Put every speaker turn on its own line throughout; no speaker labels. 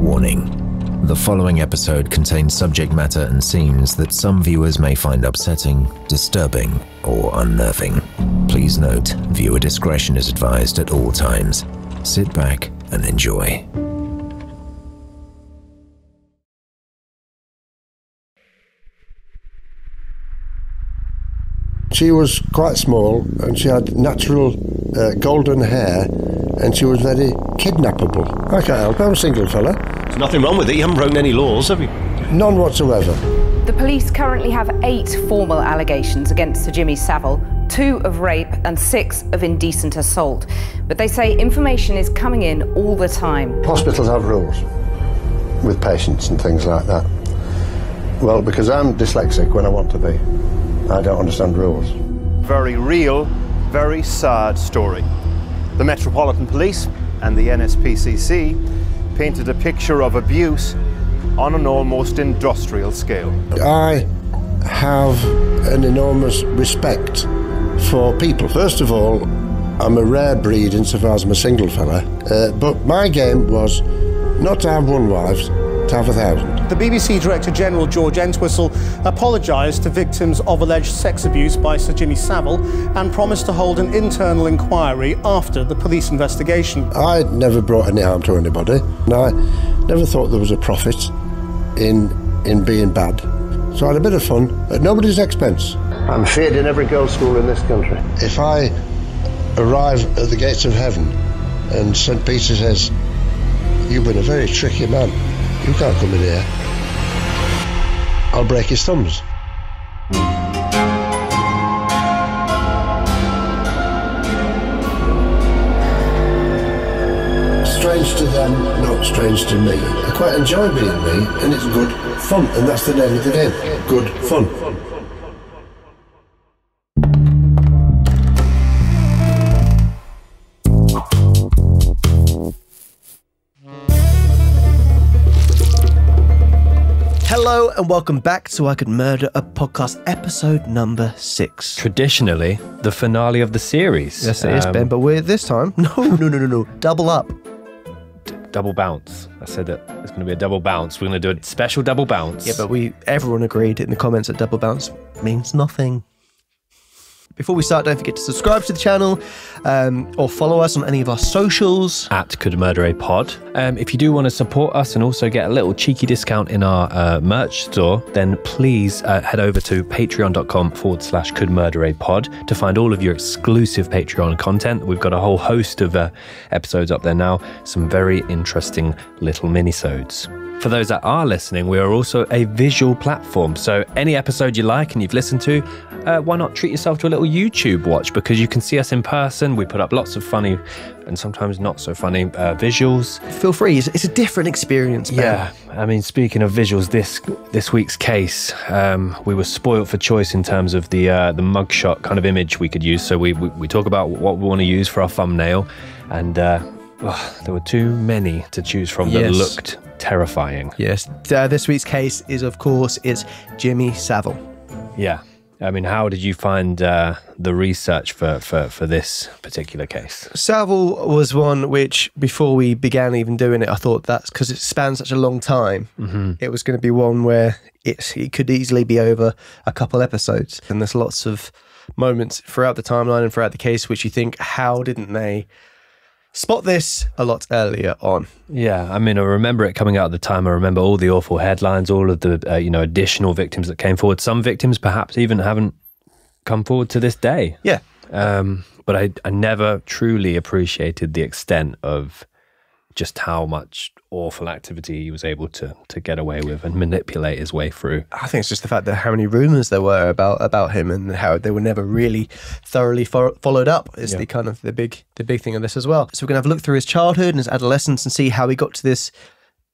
Warning The following episode contains subject matter and scenes that some viewers may find upsetting, disturbing, or unnerving. Please note, viewer discretion is advised at all times. Sit back and enjoy.
She was quite small and she had natural uh, golden hair and she was very kidnappable. I can't help it, I'm a single fella.
There's nothing wrong with it. You haven't broken any laws, have you?
None whatsoever.
The police currently have eight formal allegations against Sir Jimmy Savile, two of rape and six of indecent assault. But they say information is coming in all the time.
Hospitals have rules with patients and things like that. Well, because I'm dyslexic when I want to be, I don't understand rules.
very real, very sad story. The Metropolitan Police and the NSPCC painted a picture of abuse on an almost industrial scale.
I have an enormous respect for people. First of all, I'm a rare breed insofar as I'm a single fella, uh, but my game was not to have one wife, to have a thousand.
The BBC Director General George Entwistle apologised to victims of alleged sex abuse by Sir Jimmy Savile and promised to hold an internal inquiry after the police investigation.
I never brought any harm to anybody, and I never thought there was a profit in in being bad. So I had a bit of fun at nobody's expense. I'm feared in every girls' school in this country. If I arrive at the gates of heaven and St. Peter says, You've been a very tricky man, you can't come in here, I'll break his thumbs. strange to them, not strange to me. I quite enjoy being me, and it's good fun, and that's the name of the game. Good fun.
Hello and welcome back to I Could Murder a Podcast, episode number six.
Traditionally, the finale of the series.
Yes, it is,
Um,
Ben, but we're this time. No, no, no, no, no. Double up.
Double bounce. I said that it's going to be a double bounce. We're going to do a special double bounce.
Yeah, but we everyone agreed in the comments that double bounce means nothing. Before we start, don't forget to subscribe to the channel um, or follow us on any of our socials.
at Could Murder a Pod. Um, if you do want to support us and also get a little cheeky discount in our uh, merch store, then please uh, head over to patreon.com forward slash Could Murder a Pod to find all of your exclusive Patreon content. We've got a whole host of uh, episodes up there now, some very interesting little minisodes. For those that are listening, we are also a visual platform. So any episode you like and you've listened to, uh, why not treat yourself to a little YouTube watch because you can see us in person. We put up lots of funny and sometimes not so funny uh, visuals.
Feel free. It's, it's a different experience. Ben.
Yeah, I mean, speaking of visuals, this this week's case, um, we were spoilt for choice in terms of the uh, the mugshot kind of image we could use. So we we, we talk about what we want to use for our thumbnail, and uh, oh, there were too many to choose from that
Yes.
looked terrifying.
Yes. Uh, this week's case is, of course, it's Jimmy Savile.
Yeah. I mean, how did you find uh, the research for, for, for this particular case?
Savile was one which, before we began even doing it, I thought that's because it spans such a long time.
Mm-hmm.
It was going to be one where it's, it could easily be over a couple episodes. And there's lots of moments throughout the timeline and throughout the case which you think, how didn't they spot this a lot earlier on?
Yeah, I mean, I remember it coming out at the time. I remember all the awful headlines, all of the uh, you know additional victims that came forward. Some victims perhaps even haven't come forward to this day.
Yeah.
Um, but I, I never truly appreciated the extent of just how much awful activity he was able to to get away with and manipulate his way through.
I think it's just the fact that how many rumors there were about about him and how they were never really thoroughly fo- followed up is
Yeah.
the kind of the big the big thing of this as well. So we're gonna have a look through his childhood and his adolescence and see how he got to this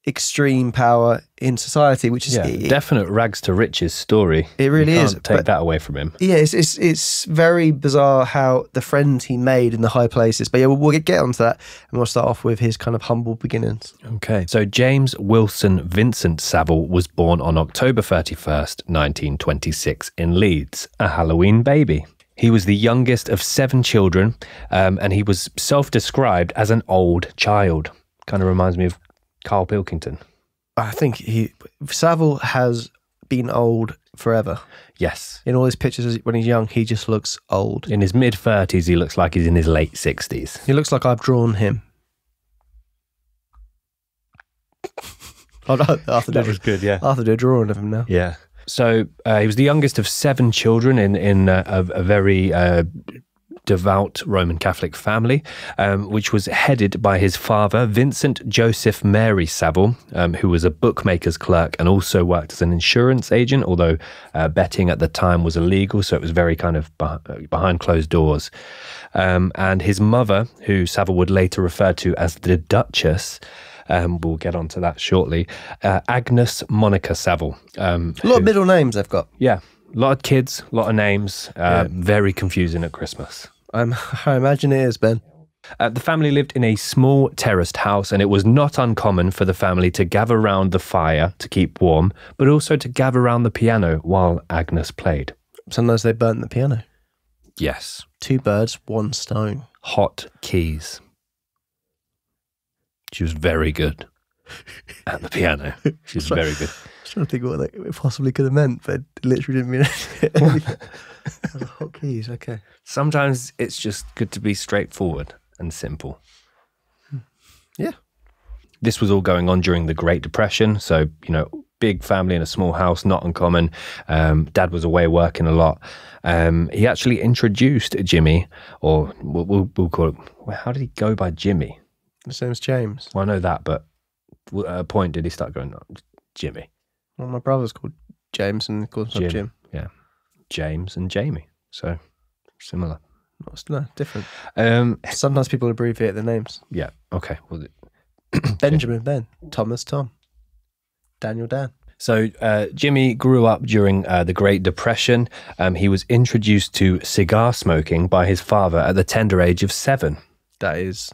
extreme power in society, which is
Yeah,
it,
definite rags to riches story.
It really is,
Take
but-
that away from him.
yeah, it's, it's it's very bizarre how the friends he made in the high places. But yeah, we'll, we'll get onto that, and we'll start off with his kind of humble beginnings.
Okay. So James Wilson Vincent Savile was born on October 31st, 1926, in Leeds, a Halloween baby. He was the youngest of seven children, um, and he was self described as an old child. Kind of reminds me of Carl Pilkington.
I think he Savile has been old forever.
Yes.
In all his pictures when he's young, he just looks old.
In his mid 30s, he looks like he's in his late 60s.
He looks like I've drawn him. After
That was good, yeah.
After do a drawing of him now.
Yeah. So uh, he was the youngest of seven children in in uh, a, a very uh, devout Roman Catholic family, um, which was headed by his father, Vincent Joseph Mary Savile, um, who was a bookmaker's clerk and also worked as an insurance agent. Although uh, betting at the time was illegal, so it was very kind of behind closed doors. Um, and his mother, who Savile would later refer to as the Duchess. Um, we'll get onto that shortly. Uh, Agnes Monica Savile. Um,
A lot
who-
of middle names they've got.
yeah, a lot of kids, a lot of names. Uh, Very confusing at Christmas.
I'm, I imagine it is, Ben.
Uh, the family lived in a small terraced house, and it was not uncommon for the family to gather round the fire to keep warm, but also to gather round the piano while Agnes played.
Sometimes they burnt the piano.
Yes,
Two birds, one stone.
hot keys. She was very good at the piano. She was very good.
I was trying to think what it possibly could have meant, but it literally didn't mean anything. hot keys, okay.
Sometimes it's just good to be straightforward and simple.
Yeah.
this was all going on during the Great Depression. So, you know, big family in a small house, not uncommon. Um, Dad was away working a lot. Um, he actually introduced Jimmy, or we'll, we'll, we'll call it, well, how did he go by Jimmy?
His name's James.
Well, I know that, but at a point did he start going, "Oh, Jimmy,
Well, my brother's called James and he calls himself Jim.
Yeah. James and Jamie. So similar.
What's no different?
Um,
Sometimes people abbreviate their names.
yeah. Okay. Well,
Benjamin Ben, Thomas Tom, Daniel Dan.
So uh, Jimmy grew up during uh, the Great Depression. Um, he was introduced to cigar smoking by his father at the tender age of seven.
That is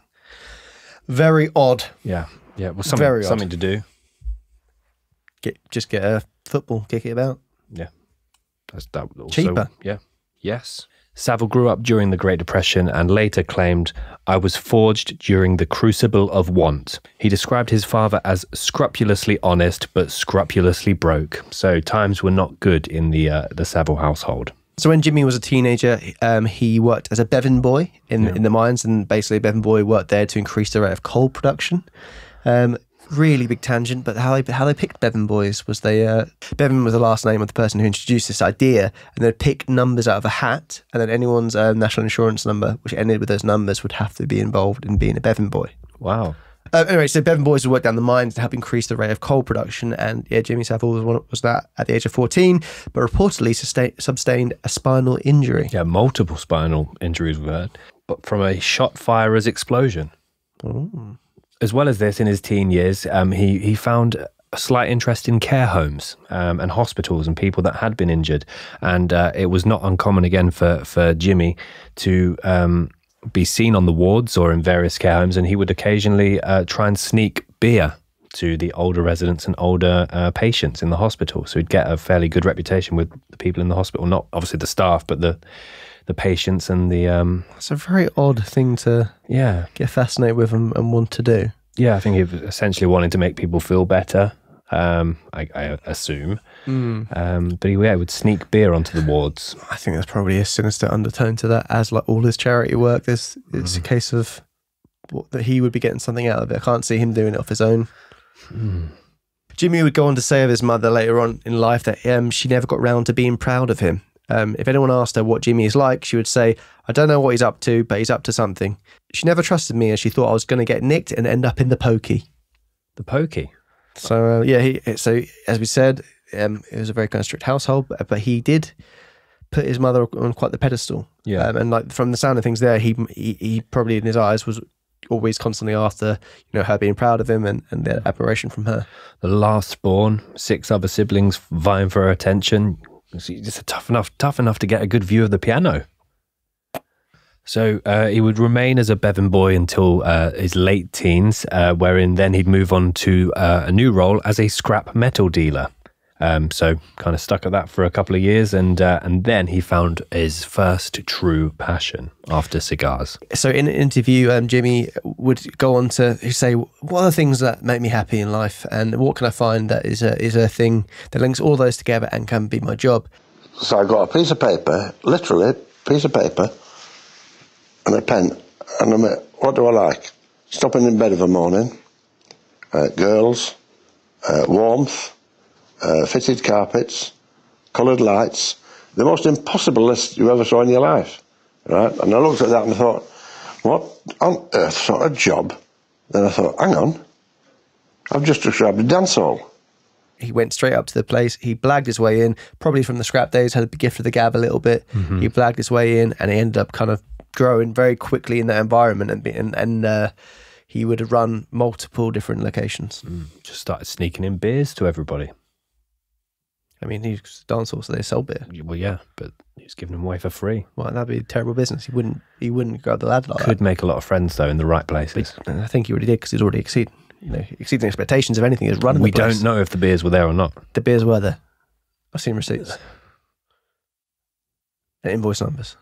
very odd.
Yeah, yeah, well, something,
Very odd.
something to do.
Get just get a football, kick it about.
Yeah, that's that. would Also,
Cheaper.
Yeah, yes. Savile grew up during the Great Depression and later claimed, I was forged during the crucible of want. He described his father as scrupulously honest but scrupulously broke. So times were not good in the uh, the Savile household.
So when Jimmy was a teenager, um, he worked as a Bevan boy in in the mines, and basically Bevan boy worked there to increase the rate of coal production. Um, really big tangent, but how they how they picked Bevan boys was they uh, Bevan was the last name of the person who introduced this idea, and they'd pick numbers out of a hat, and then anyone's uh, national insurance number, which ended with those numbers, would have to be involved in being a Bevan boy.
Wow.
Uh, anyway, so Bevan boys would work down the mines to help increase the rate of coal production, and yeah, Jimmy Savile was, one, was that at the age of fourteen, but reportedly sustain, sustained a spinal injury.
Yeah, multiple spinal injuries we've heard, but from a shot firer's explosion. As well as this, in his teen years, um, he he found a slight interest in care homes um, and hospitals and people that had been injured, and uh, it was not uncommon again for for Jimmy to. Um, be seen on the wards or in various care homes, and he would occasionally uh, try and sneak beer to the older residents and older uh, patients in the hospital. So he'd get a fairly good reputation with the people in the hospital, not obviously the staff, but the the patients and the um,
It's a very odd thing to
yeah
get fascinated with and, and want to do.
yeah. I think he essentially wanted to make people feel better. Um, I, I assume, um, but he yeah, would sneak beer onto the wards.
I think there's probably a sinister undertone to that, as like all his charity work. There's it's a case of what, that he would be getting something out of it. I can't see him doing it off his own. Jimmy would go on to say of his mother later on in life that um, she never got round to being proud of him. Um, if anyone asked her what Jimmy is like, she would say, "I don't know what he's up to, but he's up to something." She never trusted me, as she thought I was going to get nicked and end up in the pokey.
The pokey.
So uh, yeah, he, so as we said, um, it was a very kind of strict household, but, but he did put his mother on quite the pedestal.
Yeah.
um, and like from the sound of things, there, he, he he probably in his eyes was always constantly after you know her being proud of him and, and the admiration from her.
the last born, six other siblings vying for her attention. It's just tough enough, tough enough to get a good view of the piano. So uh, he would remain as a Bevan boy until uh, his late teens, uh, wherein then he'd move on to uh, a new role as a scrap metal dealer. Um, so kind of stuck at that for a couple of years, and uh, and then he found his first true passion after cigars.
So in an interview, um, Jimmy would go on to say, "What are the things that make me happy in life, and what can I find that is a is a thing that links all those together and can be my job?"
So I got a piece of paper, literally a piece of paper, and a pen, and I went, what do I like? Stopping in bed of a morning, uh, girls, uh, warmth, uh, fitted carpets, coloured lights, the most impossible list you ever saw in your life, right? And I looked at that and I thought, what on earth sort of job? Then I thought, hang on, I've just described a dance hall.
He went straight up to the place. He blagged his way in, probably from the scrap days, had the gift of the gab a little bit. He blagged his way in, and he ended up kind of growing very quickly in that environment, and and, and uh, he would have run multiple different locations.
Just started sneaking in beers to everybody.
I mean, he's a dancehall, so they sell beer.
Well, yeah, but he's giving them away for free.
Well, that'd be terrible business. He wouldn't. He wouldn't go the ladder like
Could make a lot of friends though in the right places.
that. And uh, I think he already did because he'd already exceeded, you know, exceeding expectations of anything. Was running.
We don't know if the beers were there or not.
The beers were there. I've seen receipts. And invoice numbers.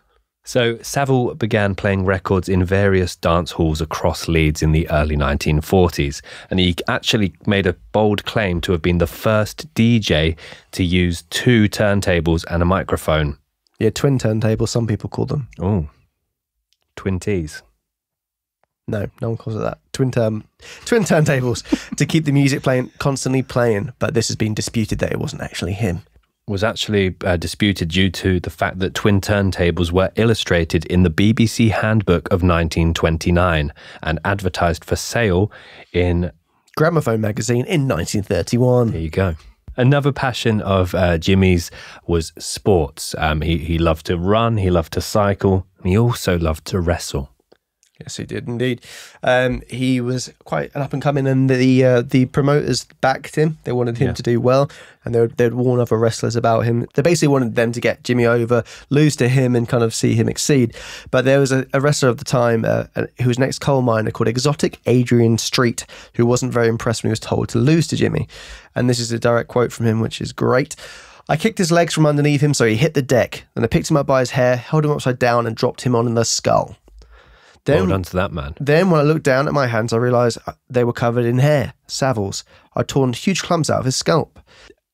So Savile began playing records in various dance halls across Leeds in the early 1940s, and he actually made a bold claim to have been the first DJ to use two turntables and a microphone.
Yeah, twin turntables. Some people call them.
Oh, twin T's.
No, no one calls it that. Twin term, twin turntables to keep the music playing constantly playing. But this has been disputed that it wasn't actually him.
Was actually uh, disputed due to the fact that twin turntables were illustrated in the BBC Handbook of 1929 and advertised for sale in
Gramophone magazine in 1931.
There you go. Another passion of uh, Jimmy's was sports. Um, he, he loved to run, he loved to cycle, and he also loved to wrestle.
Yes, he did indeed. Um, he was quite an up and coming, and the uh, the promoters backed him. They wanted him
Yeah.
to do well, and they would, they'd warn other wrestlers about him. They basically wanted them to get Jimmy over, lose to him, and kind of see him exceed. But there was a, a wrestler of the time uh, uh, who was next coal miner called Exotic Adrian Street, who wasn't very impressed when he was told to lose to Jimmy. And this is a direct quote from him, which is great. I kicked his legs from underneath him, so he hit the deck. Then I picked him up by his hair, held him upside down, and dropped him on in the skull. Then,
well done to that man.
then, when I looked down at my hands, I realised they were covered in hair, Savile's. I'd torn huge clumps out of his scalp.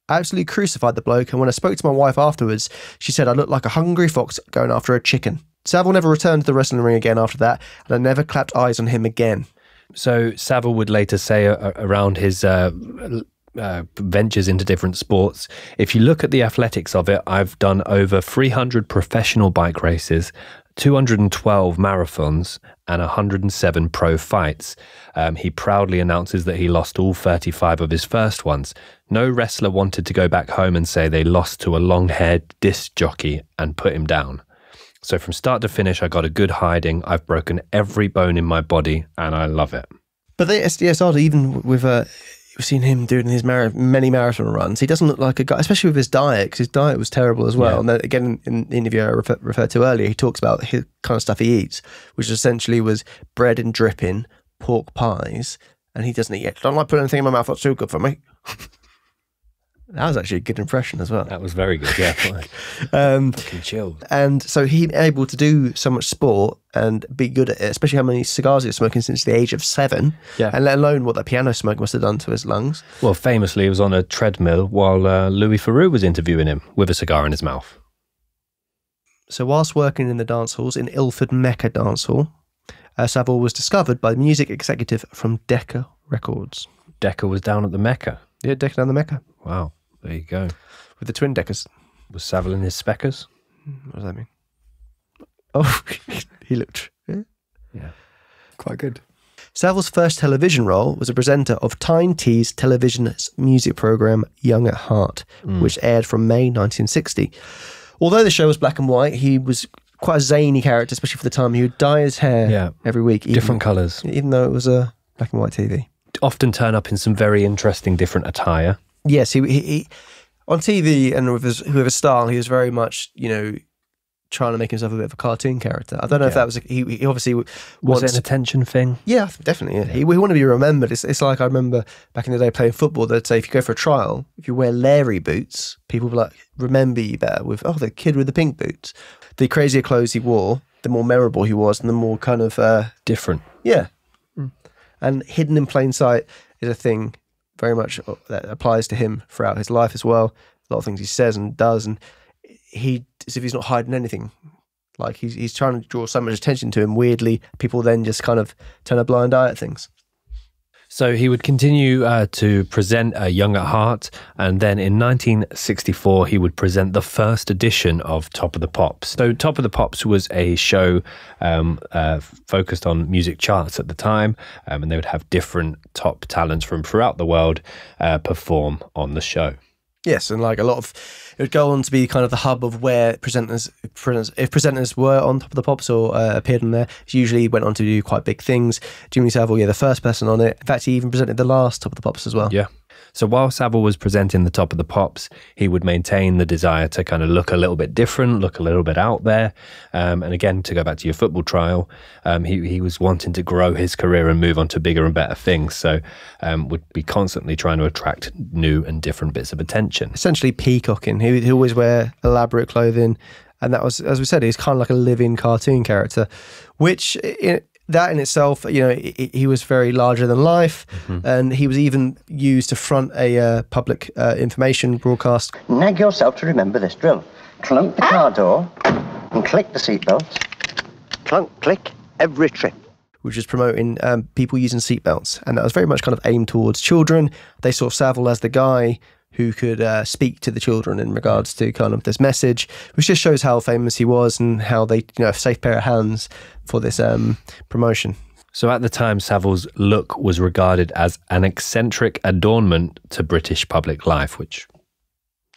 I absolutely crucified the bloke, and when I spoke to my wife afterwards, she said I looked like a hungry fox going after a chicken. Savile never returned to the wrestling ring again after that, and I never clapped eyes on him again.
So Savile would later say uh, around his uh, uh, ventures into different sports, if you look at the athletics of it, I've done over 300 professional bike races, 212 marathons, and 107 pro fights. Um, he proudly announces that he lost all 35 of his first ones. No wrestler wanted to go back home and say they lost to a long haired disc jockey and put him down. So from start to finish, I got a good hiding. I've broken every bone in my body, and I love it.
But the it's even with uh, we've seen him doing his mar- many marathon runs. He doesn't look like a guy, especially with his diet, because his diet was terrible as well.
Yeah.
And then again, in the interview I refer, referred to earlier, he talks about his kind of stuff he eats, which essentially was bread and dripping, pork pies, and he doesn't eat it. Don't like putting anything in my mouth that's too good for me. that was actually a good impression as well.
That was very good. Yeah,
Um,
fucking chilled.
and so he able to do so much sport and be good at it, especially how many cigars he was smoking since the age of seven.
Yeah.
And let alone what that piano smoke must have done to his lungs.
Well, famously, he was on a treadmill while uh, Louis Theroux was interviewing him with a cigar in his mouth.
So, whilst working in the dance halls in Ilford Mecca Dance Hall, uh, Savile was discovered by the music executive from Decca Records.
Decca was down at the Mecca.
Yeah, Decca down the Mecca
Wow, there you go.
with the twin Deckers.
Was Savile in his speckers?
Mm, what does that mean? Oh, he looked yeah.
Yeah.
quite good. Savile's first television role was a presenter of Tyne Tees television's music program Young at Heart, mm. which aired from May 1960. Although the show was black and white, he was quite a zany character, especially for the time. He would dye his hair
Yeah.
every week, even,
Different colours.
even though it was a black and white TV.
Often turn up in some very interesting different attire.
Yes, he, he, he on TV and with his with his style, he was very much you know trying to make himself a bit of a cartoon character. I don't know if that was a, he, he obviously
Was
wants
it an attention thing?
yeah, definitely. Yeah. He, we want to be remembered. It's, it's like I remember back in the day playing football. They'd say if you go for a trial, if you wear Larry boots, people would like remember you better with oh the kid with the pink boots. The crazier clothes he wore, the more memorable he was, and the more kind of uh,
Different.
yeah. And hidden in plain sight is a thing very much uh, that applies to him throughout his life as well. A lot of things he says and does, and he as if he's not hiding anything. Like he's he's trying to draw so much attention to him. Weirdly, people then just kind of turn a blind eye at things.
So he would continue uh, to present uh, Young at Heart, and then in 1964 he would present the first edition of Top of the Pops. So Top of the Pops was a show um, uh, focused on music charts at the time, um, and they would have different top talents from throughout the world uh, perform on the show.
Yes, and like a lot of it would go on to be kind of the hub of where presenters, presenters if presenters were on top of the pops or uh, appeared on there, usually went on to do quite big things. Jimmy Savile, yeah, the first person on it. In fact, he even presented the last top of the pops as well.
Yeah. So while Savile was presenting the top of the pops, he would maintain the desire to kind of look a little bit different, look a little bit out there. Um, and again, to go back to your football trial, um, he, he was wanting to grow his career and move on to bigger and better things. So um, would be constantly trying to attract new and different bits of attention.
Essentially peacocking. He always wear elaborate clothing, and that was, as we said, he's kind of like a living cartoon character, which. That in itself, you know, he, he was very larger than life, and he was even used to front a uh, public uh, information broadcast
Nag yourself to remember this drill. Clunk the car door and click the seatbelt. Clunk, click every trip.
which was promoting um, people using seatbelts, and that was very much kind of aimed towards children. They saw Savile as the guy who could uh, speak to the children in regards to kind of this message, which just shows how famous he was and how they, you know, a safe pair of hands for this um, promotion.
So at the time, Savile's look was regarded as an eccentric adornment to British public life, which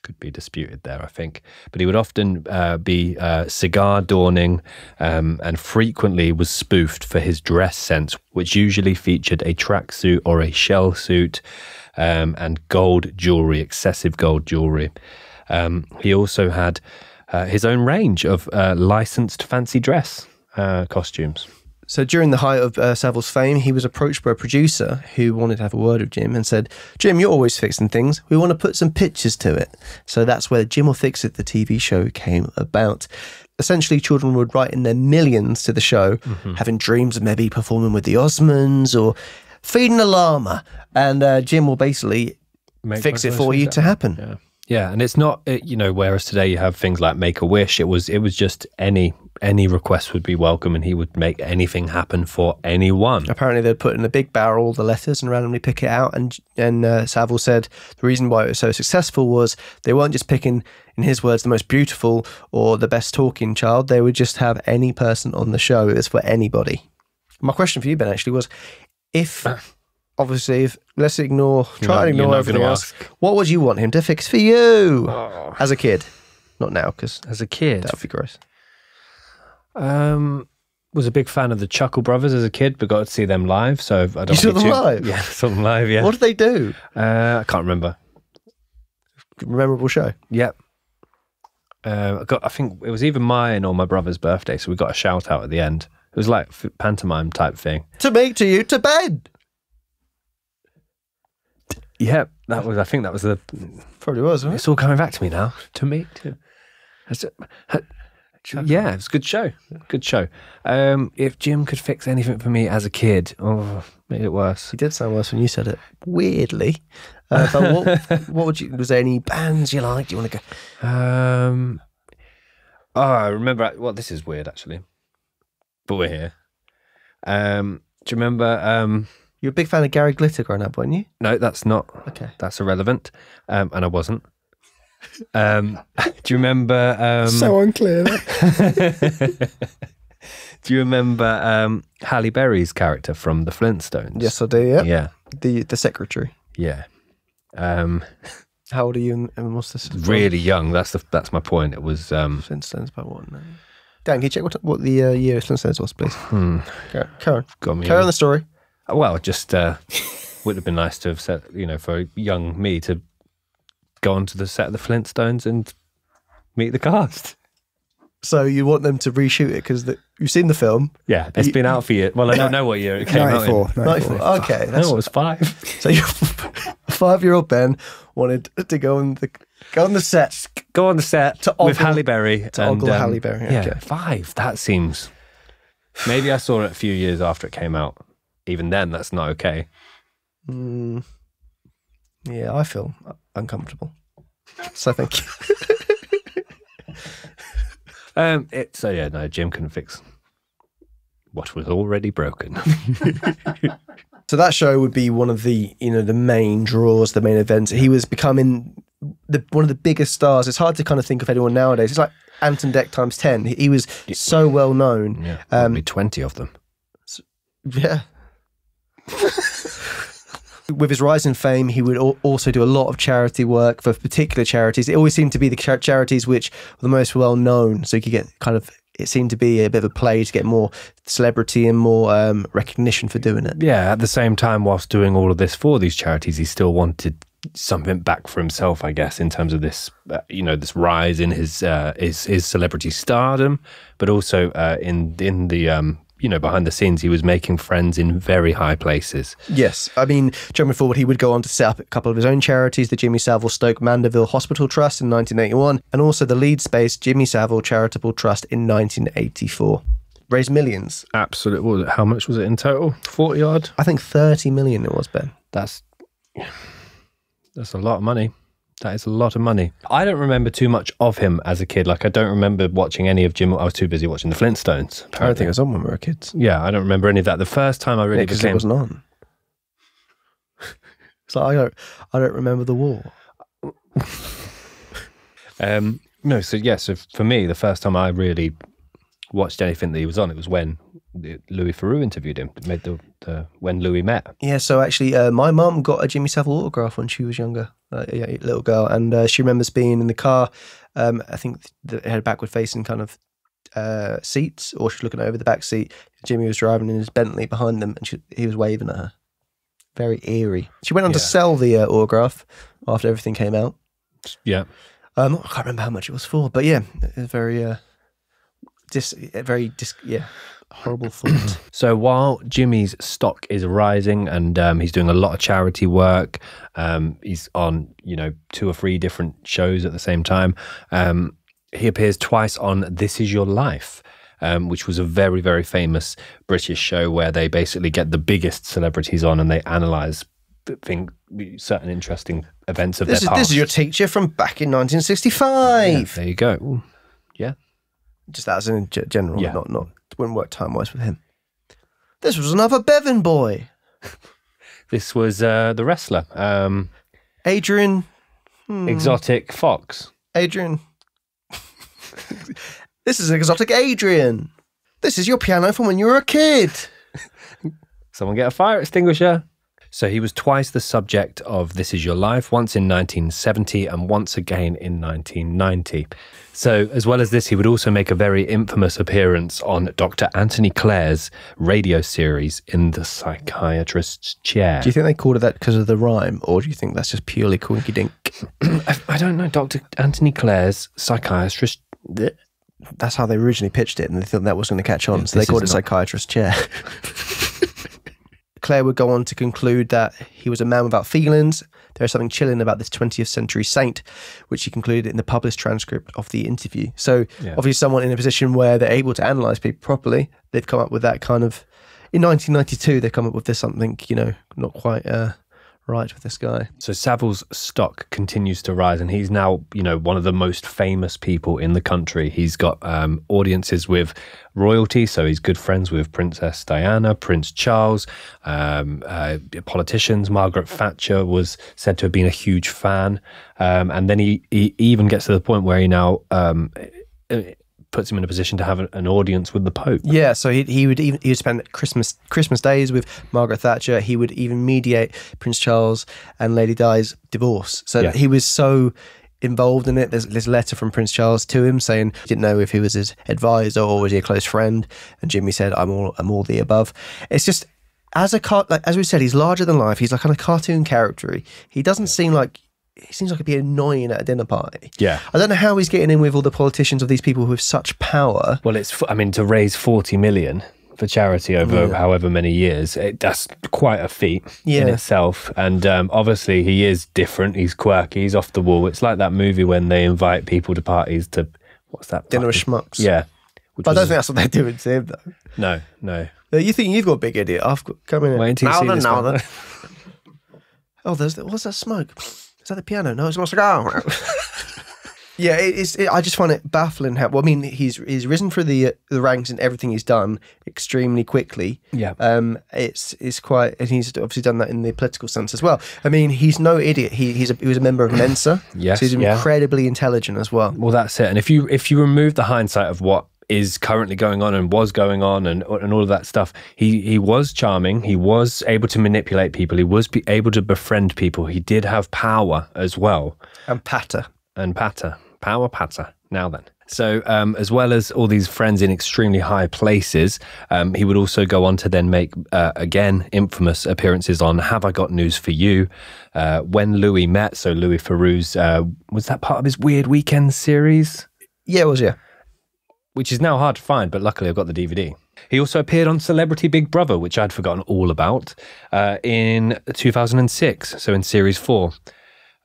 could be disputed there, I think. But he would often uh, be uh, cigar dawning um, and frequently was spoofed for his dress sense, which usually featured a tracksuit or a shell suit um, and gold jewelry, excessive gold jewelry. Um, he also had uh, his own range of uh, licensed fancy dress uh, costumes.
So during the height of uh, Savile's fame, he was approached by a producer who wanted to have a word with Jim and said, Jim, you're always fixing things. We want to put some pictures to it. So that's where Jim'll Fix It, the TV show, came about. Essentially, children would write in their millions to the show, having dreams of maybe performing with the Osmonds or feeding a llama. And uh, Jim will basically
Make
fix it for you to
happen.
happen.
Yeah. Yeah, and it's not you know whereas today you have things like Make a Wish. It was it was just any any request would be welcome, and he would make anything happen for anyone.
Apparently, they'd put in a big barrel all the letters and randomly pick it out. And and uh, Savile said the reason why it was so successful was they weren't just picking, in his words, the most beautiful or the best talking child. They would just have any person on the show. It was for anybody. My question for you, Ben, actually was if. Obviously, if let's ignore, try and ignore everything else. What would you want him to fix for you as a kid? Not now, because
As a kid,
that would be gross.
um, was a big fan of the Chuckle Brothers as a kid, but got to see them live. So I don't.
You saw them live?
Yeah, saw them live. Yeah,
What did they do?
uh, I can't remember.
Memorable show.
Yep. Uh, I got. I think it was either mine or my brother's birthday, so we got a shout out at the end. It was like pantomime type thing.
To me, to you, to bed.
Yep, that was. I think that was the.
Probably was, wasn't it?
It's all coming back to me now. To me too. That's it. Yeah, it's a good show. Good show. Um, if Jim could fix anything for me as a kid, oh, made it worse.
He did sound worse when you said it. Weirdly. Uh, but what, what would you, was there any bands you liked? Do you want to go?
Um, oh, I remember. Well, this is weird actually, but we're here. Um, do you remember? Um,
You're a big fan of Gary Glitter growing up, weren't you?
no, that's not.
Okay.
That's irrelevant. Um, and I wasn't. Um, do you remember? Um,
unclear.
do you remember um, Halle Berry's character from the Flintstones?
yes, I do, yeah.
Yeah.
The the secretary.
Yeah. Um,
How old are you and, and what's this?
really young. That's the that's my point. It was um,
Flintstones by what? No. Dan, can you check what, what the uh, year of Flintstones was, please?
hmm,
Go, carry on.
got me.
Carry on the story.
Well, just uh, would have been nice to have said, you know, for young me to go onto the set of the Flintstones and meet the cast.
So you want them to reshoot it because you've seen the film.
Yeah, it's
You-
been out for years. Well, I don't know what year it came out.
94.
In.
94.
94. Okay,
No,
that's
it was five.
so. Your five-year-old Ben wanted to go on the go on the set.
Go on the set
To
with
ogle-
Halle Berry.
to ogle Halle Berry,
Yeah, five. That seems. Maybe I saw it a few years after it came out. Even then, that's not okay.
Mm, yeah, I feel uncomfortable. So thank you.
Um. It, so yeah, no, Jim couldn't fix what was already broken.
So that show would be one of the you know the main draws, the main events. He was becoming the one of the biggest stars. It's hard to kind of think of anyone nowadays. It's like Ant and Dec times ten. He, he was so well known.
yeah,
Um,
twenty of them.
Yeah. With his rise in fame, he would also do a lot of charity work for particular charities. It always seemed to be the char- charities which were the most well known. So you could get kind of, it seemed to be a bit of a play to get more celebrity and more um, recognition for doing it.
Yeah. At the same time, whilst doing all of this for these charities, he still wanted something back for himself. I guess in terms of this, uh, you know, this rise in his uh, his his celebrity stardom, but also uh, in in the um, you know behind the scenes, he was making friends in very high places.
Yes, I mean, jumping forward, he would go on to set up a couple of his own charities, the Jimmy Savile Stoke Mandeville Hospital Trust in 1981, and also the Leeds-based Jimmy Savile Charitable Trust in 1984. Raised millions.
Absolutely. Was it? How much was it in total? Forty odd.
I think 30 million it was, Ben.
That's that's a lot of money. That is a lot of money. I don't remember too much of him as a kid. Like I don't remember watching any of Jim. I was too busy watching the Flintstones.
I don't think it was on when we were kids.
Yeah, I don't remember any of that. The first time I really
because
became
it wasn't on. So I don't, I don't remember the war.
Um, no, so yeah, so for me, the first time I really watched anything that he was on, it was when Louis Theroux interviewed him. Made the, the when Louis met.
Yeah, so actually, uh, my mum got a Jimmy Savile autograph when she was younger, uh, a little girl, and uh, she remembers being in the car. Um, I think that it had backward facing kind of uh, seats, or she's looking over the back seat. Jimmy was driving in his Bentley behind them, and she, he was waving at her. Very eerie. She went on to sell the uh, autograph after everything came out.
Yeah,
Um, I can't remember how much it was for, but yeah, it was very, uh, dis, very, dis, yeah, horrible thought.
So while Jimmy's stock is rising and um, he's doing a lot of charity work, um, he's on you know two or three different shows at the same time. Um, he appears twice on This Is Your Life, um, which was a very very famous British show where they basically get the biggest celebrities on and they analyze certain interesting events of
this, is,
their past.
this is your teacher from back in 1965.
there you go. Ooh, Yeah.
Just as in general,
Yeah.
not not wouldn't work time wise with him. This was another Bevan boy,
This was uh, the wrestler, um,
Adrian. hmm,
Exotic Fox.
Adrian. this is exotic Adrian. This is your piano from when you were a kid.
Someone get a fire extinguisher. So he was twice the subject of This Is Your Life, once in 1970 and once again in 1990. So, as well as this, he would also make a very infamous appearance on Dr. Anthony Clare's radio series in the psychiatrist's chair.
Do you think they called it that because of the rhyme, or do you think that's just purely coinky dink?
I, don't know, Dr. Anthony Clare's psychiatrist.
That's how they originally pitched it, and they thought that was going to catch on,
Yeah,
so they called it
not-
psychiatrist chair. Clare would go on to conclude that he was a man without feelings. There is something chilling about this 20th century saint, which he concluded in the published transcript of the interview. So,
Yeah.
obviously, someone in a position where they're able to analyze people properly, they've come up with that kind of. In 1992, they've come up with this something, you know, not quite uh, right with this guy.
So Savile's stock continues to rise, and he's now, you know, one of the most famous people in the country. He's got um, audiences with royalty, so he's good friends with Princess Diana, Prince Charles, um, uh, politicians. Margaret Thatcher was said to have been a huge fan, um, and then he, he even gets to the point where he now um, puts him in a position to have an- audience with the Pope.
Yeah, so he, he would even he would spend Christmas Christmas days with Margaret Thatcher. He would even mediate Prince Charles and Lady Di's divorce. So
Yeah.
he was so involved in it. There's this letter from Prince Charles to him saying he didn't know if he was his advisor or was he a close friend. And Jimmy said, "I'm all I'm all the above." It's just as a car, like as we said, he's larger than life. He's like kind of cartoon character. He doesn't seem like he seems like he'd be annoying at a dinner party.
Yeah.
I don't know how he's getting in with all the politicians of these people with such power.
Well, it's, I mean, to raise 40 million for charity over
Yeah.
however many years, it, that's quite a feat
Yeah.
in itself. And um, obviously, he is different. He's quirky. He's off the wall. It's like that movie when they invite people to parties to, what's that?
Dinner with
party?
schmucks.
Yeah. Which
But I don't think that's what they're doing to him, though.
No, no.
Uh, You think you've got a big idiot? I've got coming in.
Wait until you
Now
see
then,
this
now then. Oh, there's what's that smoke? That the piano? No, it's a cigar. yeah, it, it's. It, I just find it baffling how. Well, I mean, he's he's risen through the uh, the ranks and everything he's done extremely quickly.
Yeah.
Um, it's it's quite, and he's obviously done that in the political sense as well. I mean, he's no idiot. He he's a, he was a member of Mensa.
Yes,
so he's
yeah.
incredibly intelligent as well.
Well, that's it. And if you if you remove the hindsight of what is currently going on and was going on and and all of that stuff, he he was charming. He was able to manipulate people. He was be able to befriend people. He did have power as well.
And patter.
And patter, power patter. Now then. So, um, as well as all these friends in extremely high places, um, he would also go on to then make, uh, again, infamous appearances on Have I Got News for You? Uh, when Louis met, so Louis Theroux, uh, was that part of his Weird Weekend series?
Yeah, it was yeah.
Which is now hard to find, but luckily I've got the DVD. He also appeared on Celebrity Big Brother, which I'd forgotten all about, uh, in 2006, so in series four.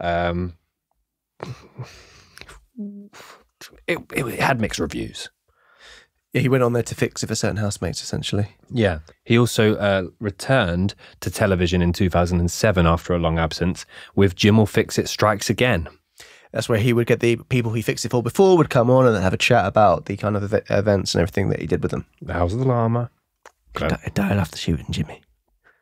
Um, it, it had mixed reviews.
Yeah, he went on there to fix it for certain housemates, essentially.
Yeah. He also uh, returned to television in 2007 after a long absence with Jim'll Fix It Strikes Again.
That's where he would get the people he fixed it for before would come on and have a chat about the kind of ev- events and everything that he did with them.
The House of the Llama.
He di- died after shooting Jimmy.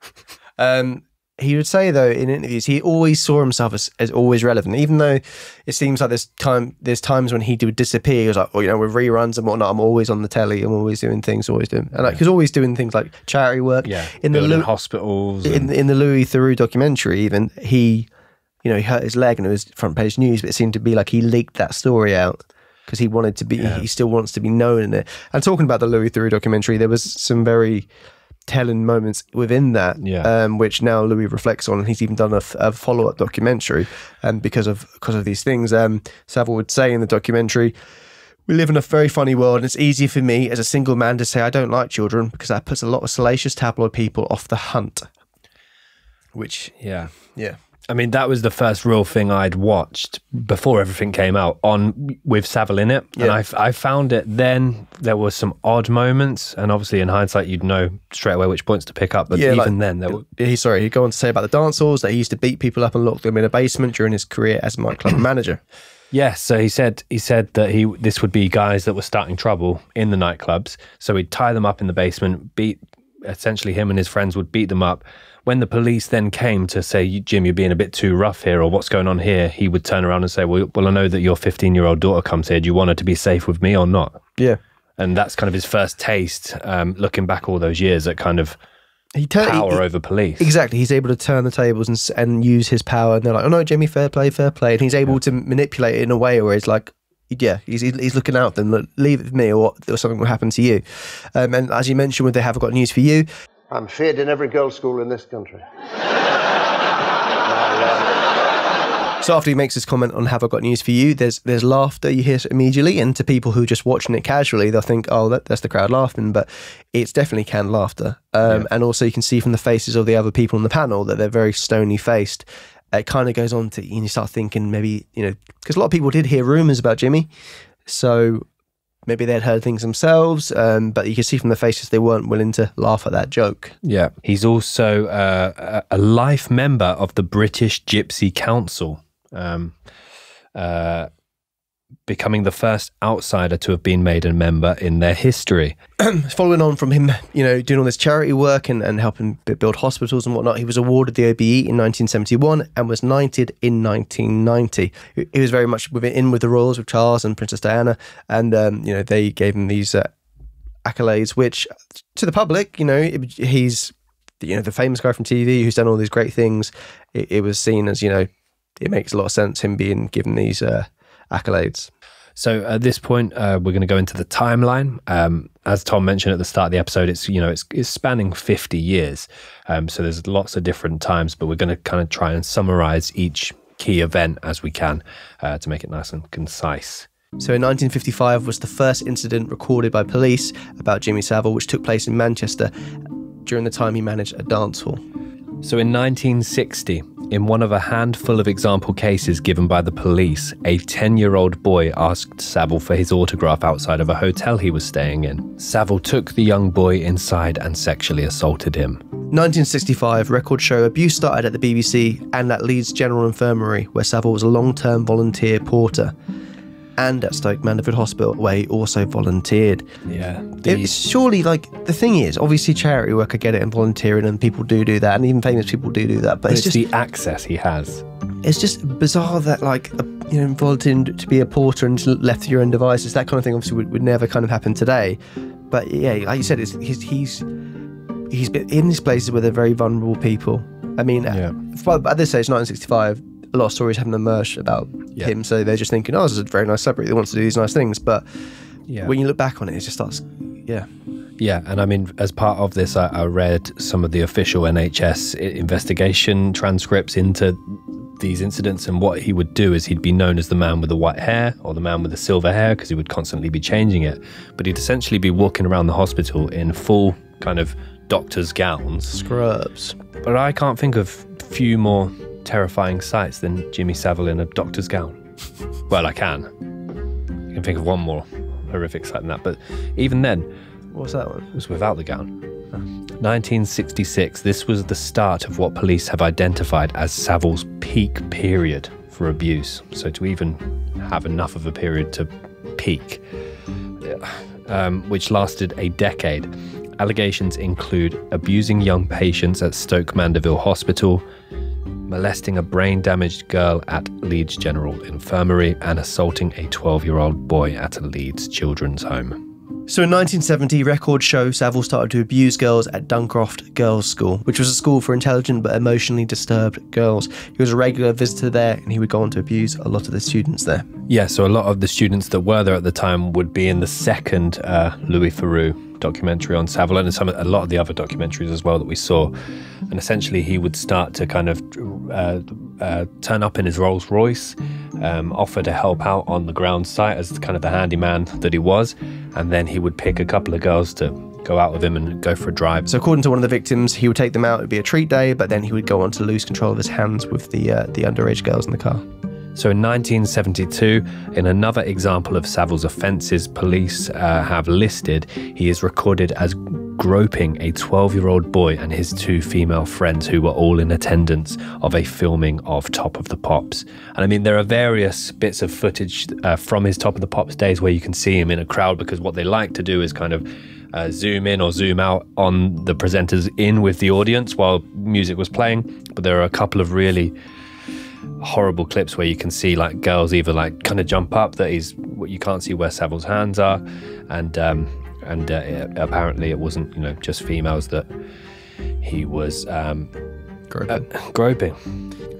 um, he would say though in interviews he always saw himself as, as always relevant, even though it seems like there's time there's times when he would disappear. He was like, oh, you know, with reruns and whatnot, I'm always on the telly. I'm always doing things, always doing, and like he's always doing things like charity work.
Yeah.
in the Lou-
hospitals.
in
and-
in the Louis Theroux documentary, even he, you know, he hurt his leg and it was front page news, but it seemed to be like he leaked that story out because he wanted to be, he still wants to be known in it. And talking about the Louis Theroux documentary, there was some very telling moments within that,
Yeah.
um, which now Louis reflects on, and he's even done a follow up documentary, um, because of because of these things. Um, Savile would say in the documentary. We live in a very funny world, and it's easy for me as a single man to say I don't like children because that puts a lot of salacious tabloid people off the hunt. Which,
yeah.
yeah,
I mean, that was the first real thing I'd watched before everything came out on with Savile in it, and I, I, found it. Then there were some odd moments, and obviously in hindsight, you'd know straight away which points to pick up. But
Yeah,
even
like-
then, there were
he sorry, he'd go on to say about the dance halls that he used to beat people up and lock them in a basement during his career as a nightclub manager.
Yes, so he said he said that he this would be guys that were starting trouble in the nightclubs. So he'd tie them up in the basement, beat essentially him and his friends would beat them up. When the police then came to say, Jim, you're being a bit too rough here, or what's going on here, he would turn around and say, Well, well I know that your 15 year old daughter comes here. Do you want her to be safe with me or not?
Yeah.
And that's kind of his first taste, um, looking back all those years at kind of
He tur-
power
he-
over police.
Exactly, he's able to turn the tables and and use his power, and they're like, "Oh no, Jimmy, fair play, fair play," and he's able to manipulate it in a way where it's like, "Yeah, he's he's looking out. Look, leave it with me, or, or something will happen to you." Um, and as you mentioned, they have got news for you.
I'm feared in every girls' school in this country.
So after he makes this comment on "Have I got news for you?" There's there's laughter you hear immediately, and to people who are just watching it casually, they'll think, "Oh, that, that's the crowd laughing," but it's definitely canned laughter. Um, And also, you can see from the faces of the other people on the panel that they're very stony faced. It kind of goes on to you, start thinking maybe you know because a lot of people did hear rumors about Jimmy, so maybe they'd heard things themselves, um, but you can see from the faces they weren't willing to laugh at that joke.
Yeah. He's also uh, a a life member of the British Gypsy Council, um, uh, becoming the first outsider to have been made a member in their history.
following on from him, you know, doing all this charity work and, and helping build hospitals and whatnot, he was awarded the OBE in 1971 and was knighted in 1990. He was very much within in with the royals with Charles and Princess Diana, and um, you know they gave him these uh, accolades, which to the public, you know, he's you know the famous guy from TV who's done all these great things. It, it was seen as you know, it makes a lot of sense him being given these uh, accolades.
So at this point, uh, we're going to go into the timeline. Um, as Tom mentioned at the start of the episode, it's you know it's, it's spanning fifty years. Um, so there's lots of different times, but we're going to kind of try and summarize each key event as we can uh, to make it nice and concise.
So in 1955 was the first incident recorded by police about Jimmy Savile, which took place in Manchester during the time he managed a dance hall.
So in 1960, in one of a handful of example cases given by the police, a 10 year old boy asked Savile for his autograph outside of a hotel he was staying in. Savile took the young boy inside and sexually assaulted him.
1965 records show abuse started at the BBC and at Leeds General Infirmary, where Savile was a long term volunteer porter, and at Stoke Mandeville Hospital, where he also volunteered.
Yeah.
It's surely like the thing is, obviously, charity work, I get it, and volunteering, and people do do that, and even famous people do do that, but,
But
it's,
it's,
just
the access he has.
it's just bizarre that like a, you know volunteering to be a porter and left to your own devices that kind of thing obviously would, would never kind of happen today but yeah like you said it's, he's he's he's been in these places where they're very vulnerable people i mean
Yeah.
uh, at this stage 1965 a lot of stories haven't emerged about
Yeah.
him so they're just thinking oh this is a very nice celebrity that wants to do these nice things but
Yeah.
when you look back on it it just starts yeah
Yeah, and I mean, as part of this, I, I read some of the official NHS investigation transcripts into these incidents, and what he would do is he'd be known as the man with the white hair or the man with the silver hair because he would constantly be changing it. But he'd essentially be walking around the hospital in full kind of doctor's gowns.
scrubs
But I can't think of few more terrifying sights than Jimmy Savile in a doctor's gown. Well, I can. I can think of one more horrific sight than that, but even then,
what's that one
it was without the gown. 1966, this was the start of what police have identified as Savile's peak period for abuse. So, to even have enough of a period to peak, um, which lasted a decade. Allegations include abusing young patients at Stoke Mandeville Hospital, molesting a brain damaged girl at Leeds General Infirmary, and assaulting a 12 year old boy at a Leeds children's home.
So in 1970, records show Savile started to abuse girls at Duncroft Girls' School, which was a school for intelligent but emotionally disturbed girls. He was a regular visitor there and he would go on to abuse a lot of the students there.
Yeah, so a lot of the students that were there at the time would be in the second uh, Louis Theroux documentary on Savile and some a lot of the other documentaries as well that we saw. And essentially, he would start to kind of uh, uh, turn up in his Rolls Royce, um, offer to help out on the ground site as kind of the handyman that he was, and then he would pick a couple of girls to go out with him and go for a drive.
So according to one of the victims, he would take them out, it would be a treat day, but then he would go on to lose control of his hands with the, uh, the underage girls in the car.
So in 1972, in another example of Savile's offences, police uh, have listed he is recorded as groping a 12 year old boy and his two female friends who were all in attendance of a filming of Top of the Pops. And I mean, there are various bits of footage uh, from his Top of the Pops days where you can see him in a crowd because what they like to do is kind of uh, zoom in or zoom out on the presenters in with the audience while music was playing. But there are a couple of really horrible clips where you can see like girls either like kind of jump up that is what you can't see where Savile's hands are, and um, and uh, it- apparently it wasn't you know just females that he was um,
Groping.
uh, groping.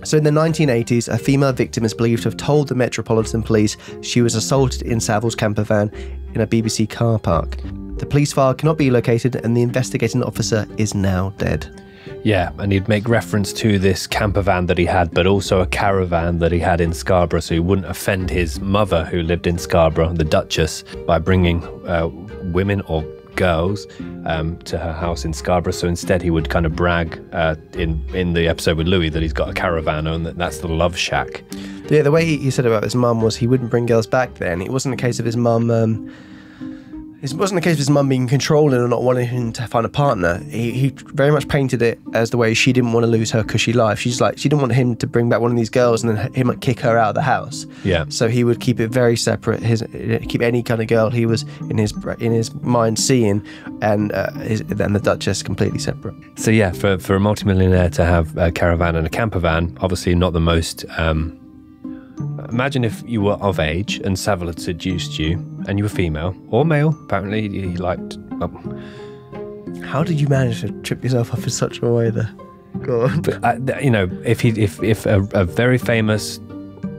So in the 1980s, a female victim is believed to have told the Metropolitan Police she was assaulted in Savile's camper van in a BBC car park. The police file cannot be located and the investigating officer is now dead.
Yeah, and he'd make reference to this camper van that he had, but also a caravan that he had in Scarborough, so he wouldn't offend his mother, who lived in Scarborough, the Duchess, by bringing uh, women or girls um, to her house in Scarborough. So instead, he would kind of brag uh, in in the episode with Louis that he's got a caravan and that that's the love shack.
Yeah, the way he, said about his mum was he wouldn't bring girls back then. It wasn't a case of his mum. Um, it wasn't the case of his mum being controlling or not wanting him to find a partner. He, he very much painted it as the way she didn't want to lose her cushy life. She's like she didn't want him to bring back one of these girls and then him like kick her out of the house.
Yeah.
So he would keep it very separate. His keep any kind of girl he was in his in his mind seeing, and uh, his, then the Duchess completely separate.
So yeah, for for a multimillionaire to have a caravan and a camper van, obviously not the most. Um, imagine if you were of age and Savile had seduced you, and you were female or male. Apparently, he liked. Um,
How did you manage to trip yourself up in such a way there? Go on.
uh, you know, if he if if a, a very famous,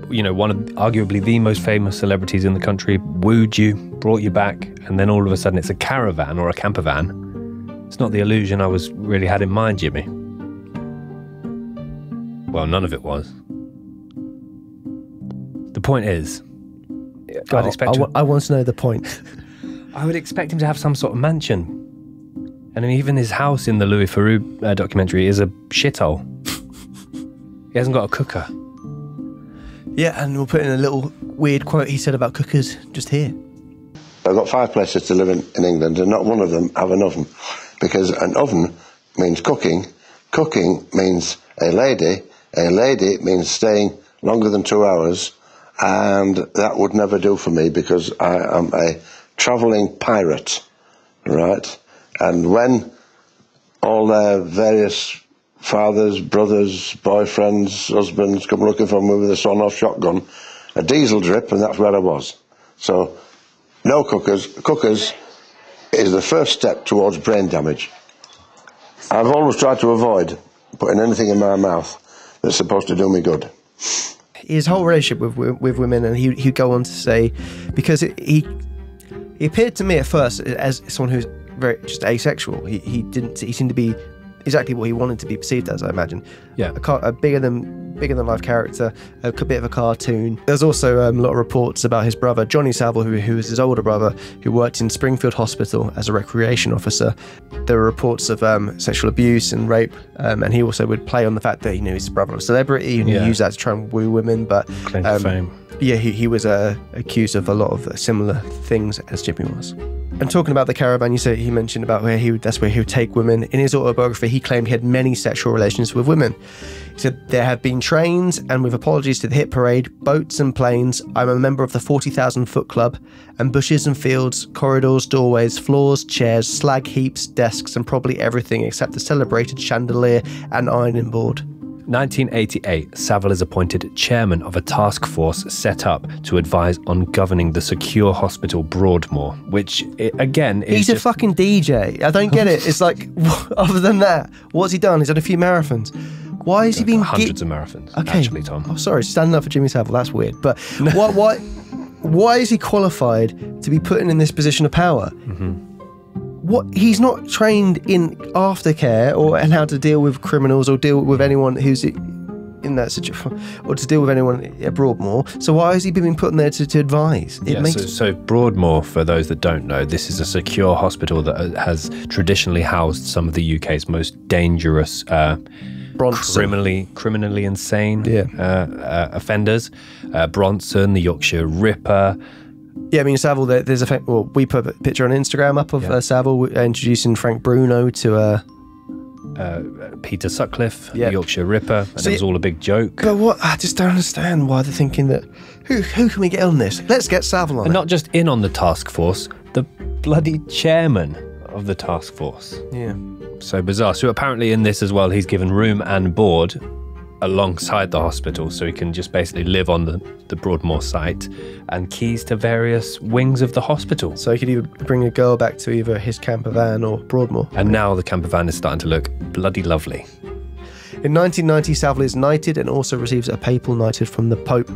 you know, one of arguably the most famous celebrities in the country wooed you, brought you back, and then all of a sudden it's a caravan or a camper van. It's not the illusion I was really had in mind, Jimmy. Well, none of it was. Point is,
God,
I'd expect
I,
him-
I want to know the point.
I would expect him to have some sort of mansion. And even his house in the Louis Theroux uh, documentary is a shithole. he hasn't got a cooker.
Yeah, and we'll put in a little weird quote he said about cookers just here.
I've got five places to live in, in England, and not one of them have an oven. Because an oven means cooking, cooking means a lady, a lady means staying longer than two hours, and that would never do for me because I am a travelling pirate, right? And when all their various fathers, brothers, boyfriends, husbands come looking for me with a sawn-off shotgun, a diesel drip, and that's where I was. So, no cookers. Cookers is the first step towards brain damage. I've always tried to avoid putting anything in my mouth that's supposed to do me good.
His whole relationship with with, women, and he he'd go on to say because it, he he appeared to me at first as someone who's very just asexual. He he didn't he seemed to be exactly what he wanted to be perceived as. I imagine.
Yeah.
a, a bigger than bigger than life character, a bit of a cartoon. There's also um, a lot of reports about his brother Johnny Savile, who who was his older brother, who worked in Springfield Hospital as a recreation officer. There were reports of um, sexual abuse and rape, um, and he also would play on the fact that he knew his brother was a celebrity and
Yeah.
he used that to try and woo women. But
fame.
yeah, he, he was uh, accused of a lot of similar things as Jimmy was. And talking about the caravan, you said he mentioned about where he would, that's where he would take women. In his autobiography, he claimed he had many sexual relations with women. He said there have been trains, and with apologies to the hit parade, boats and planes. I'm a member of the forty thousand foot club, and bushes and fields, corridors, doorways, floors, chairs, slag heaps, desks, and probably everything except the celebrated chandelier and ironing board.
1988, Savile is appointed chairman of a task force set up to advise on governing the secure hospital Broadmoor, which, again, is
He's a fucking DJ. I don't get it. It's like, other than that, what's he done? He's done a few marathons. Why is he being
hundreds of marathons,
Okay.
actually, Tom.
Oh, sorry, standing up for Jimmy Savile. That's weird. But why, why, why is he qualified to be put in this position of power?
Mm-hmm.
What he's not trained in aftercare or and how to deal with criminals or deal with anyone who's in that situation or to deal with anyone at Broadmoor. So why has he been put in there to, to advise? It
Yeah,
makes
so, so Broadmoor, for those that don't know, this is a secure hospital that uh, has traditionally housed some of the UK's most dangerous, uh,
Bronson.
criminally criminally insane
Yeah.
uh, uh, offenders. Uh, Bronson, the Yorkshire Ripper.
Yeah, I mean Savile. there- There's a well, we put a picture on Instagram up of
Yeah.
uh, Savile uh, introducing Frank Bruno to. Uh,
Uh, Peter Sutcliffe,
Yeah.
the Yorkshire Ripper, and
So
it was all a big joke.
but what? I just don't understand why they're thinking that. Who who can we get on this? Let's get Savile on.
And
it.
not just in on the task force, the bloody chairman of the task force.
yeah.
So bizarre. So apparently in this as well, he's given room and board alongside the hospital, so he can just basically live on the, the Broadmoor site and keys to various wings of the hospital.
So he could either bring a girl back to either his camper van or Broadmoor.
And now the camper van is starting to look bloody lovely.
In 1990, Savile is knighted and also receives a papal knighthood from the Pope.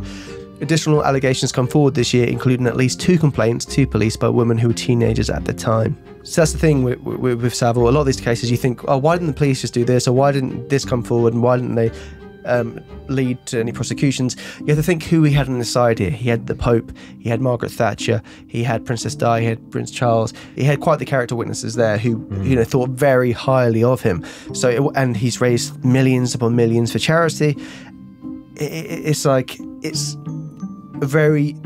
Additional allegations come forward this year, including at least two complaints to police by women who were teenagers at the time. So that's the thing with, with, with Savile. A lot of these cases, you think, oh, why didn't the police just do this, or why didn't this come forward, and why didn't they um, lead to any prosecutions? You have to think who he had on his side here. He had the Pope, he had Margaret Thatcher, he had Princess Di, he had Prince Charles. He had quite the character witnesses there who, you know, thought very highly of him. So, it, and he's raised millions upon millions for charity. It, it, it's like it's very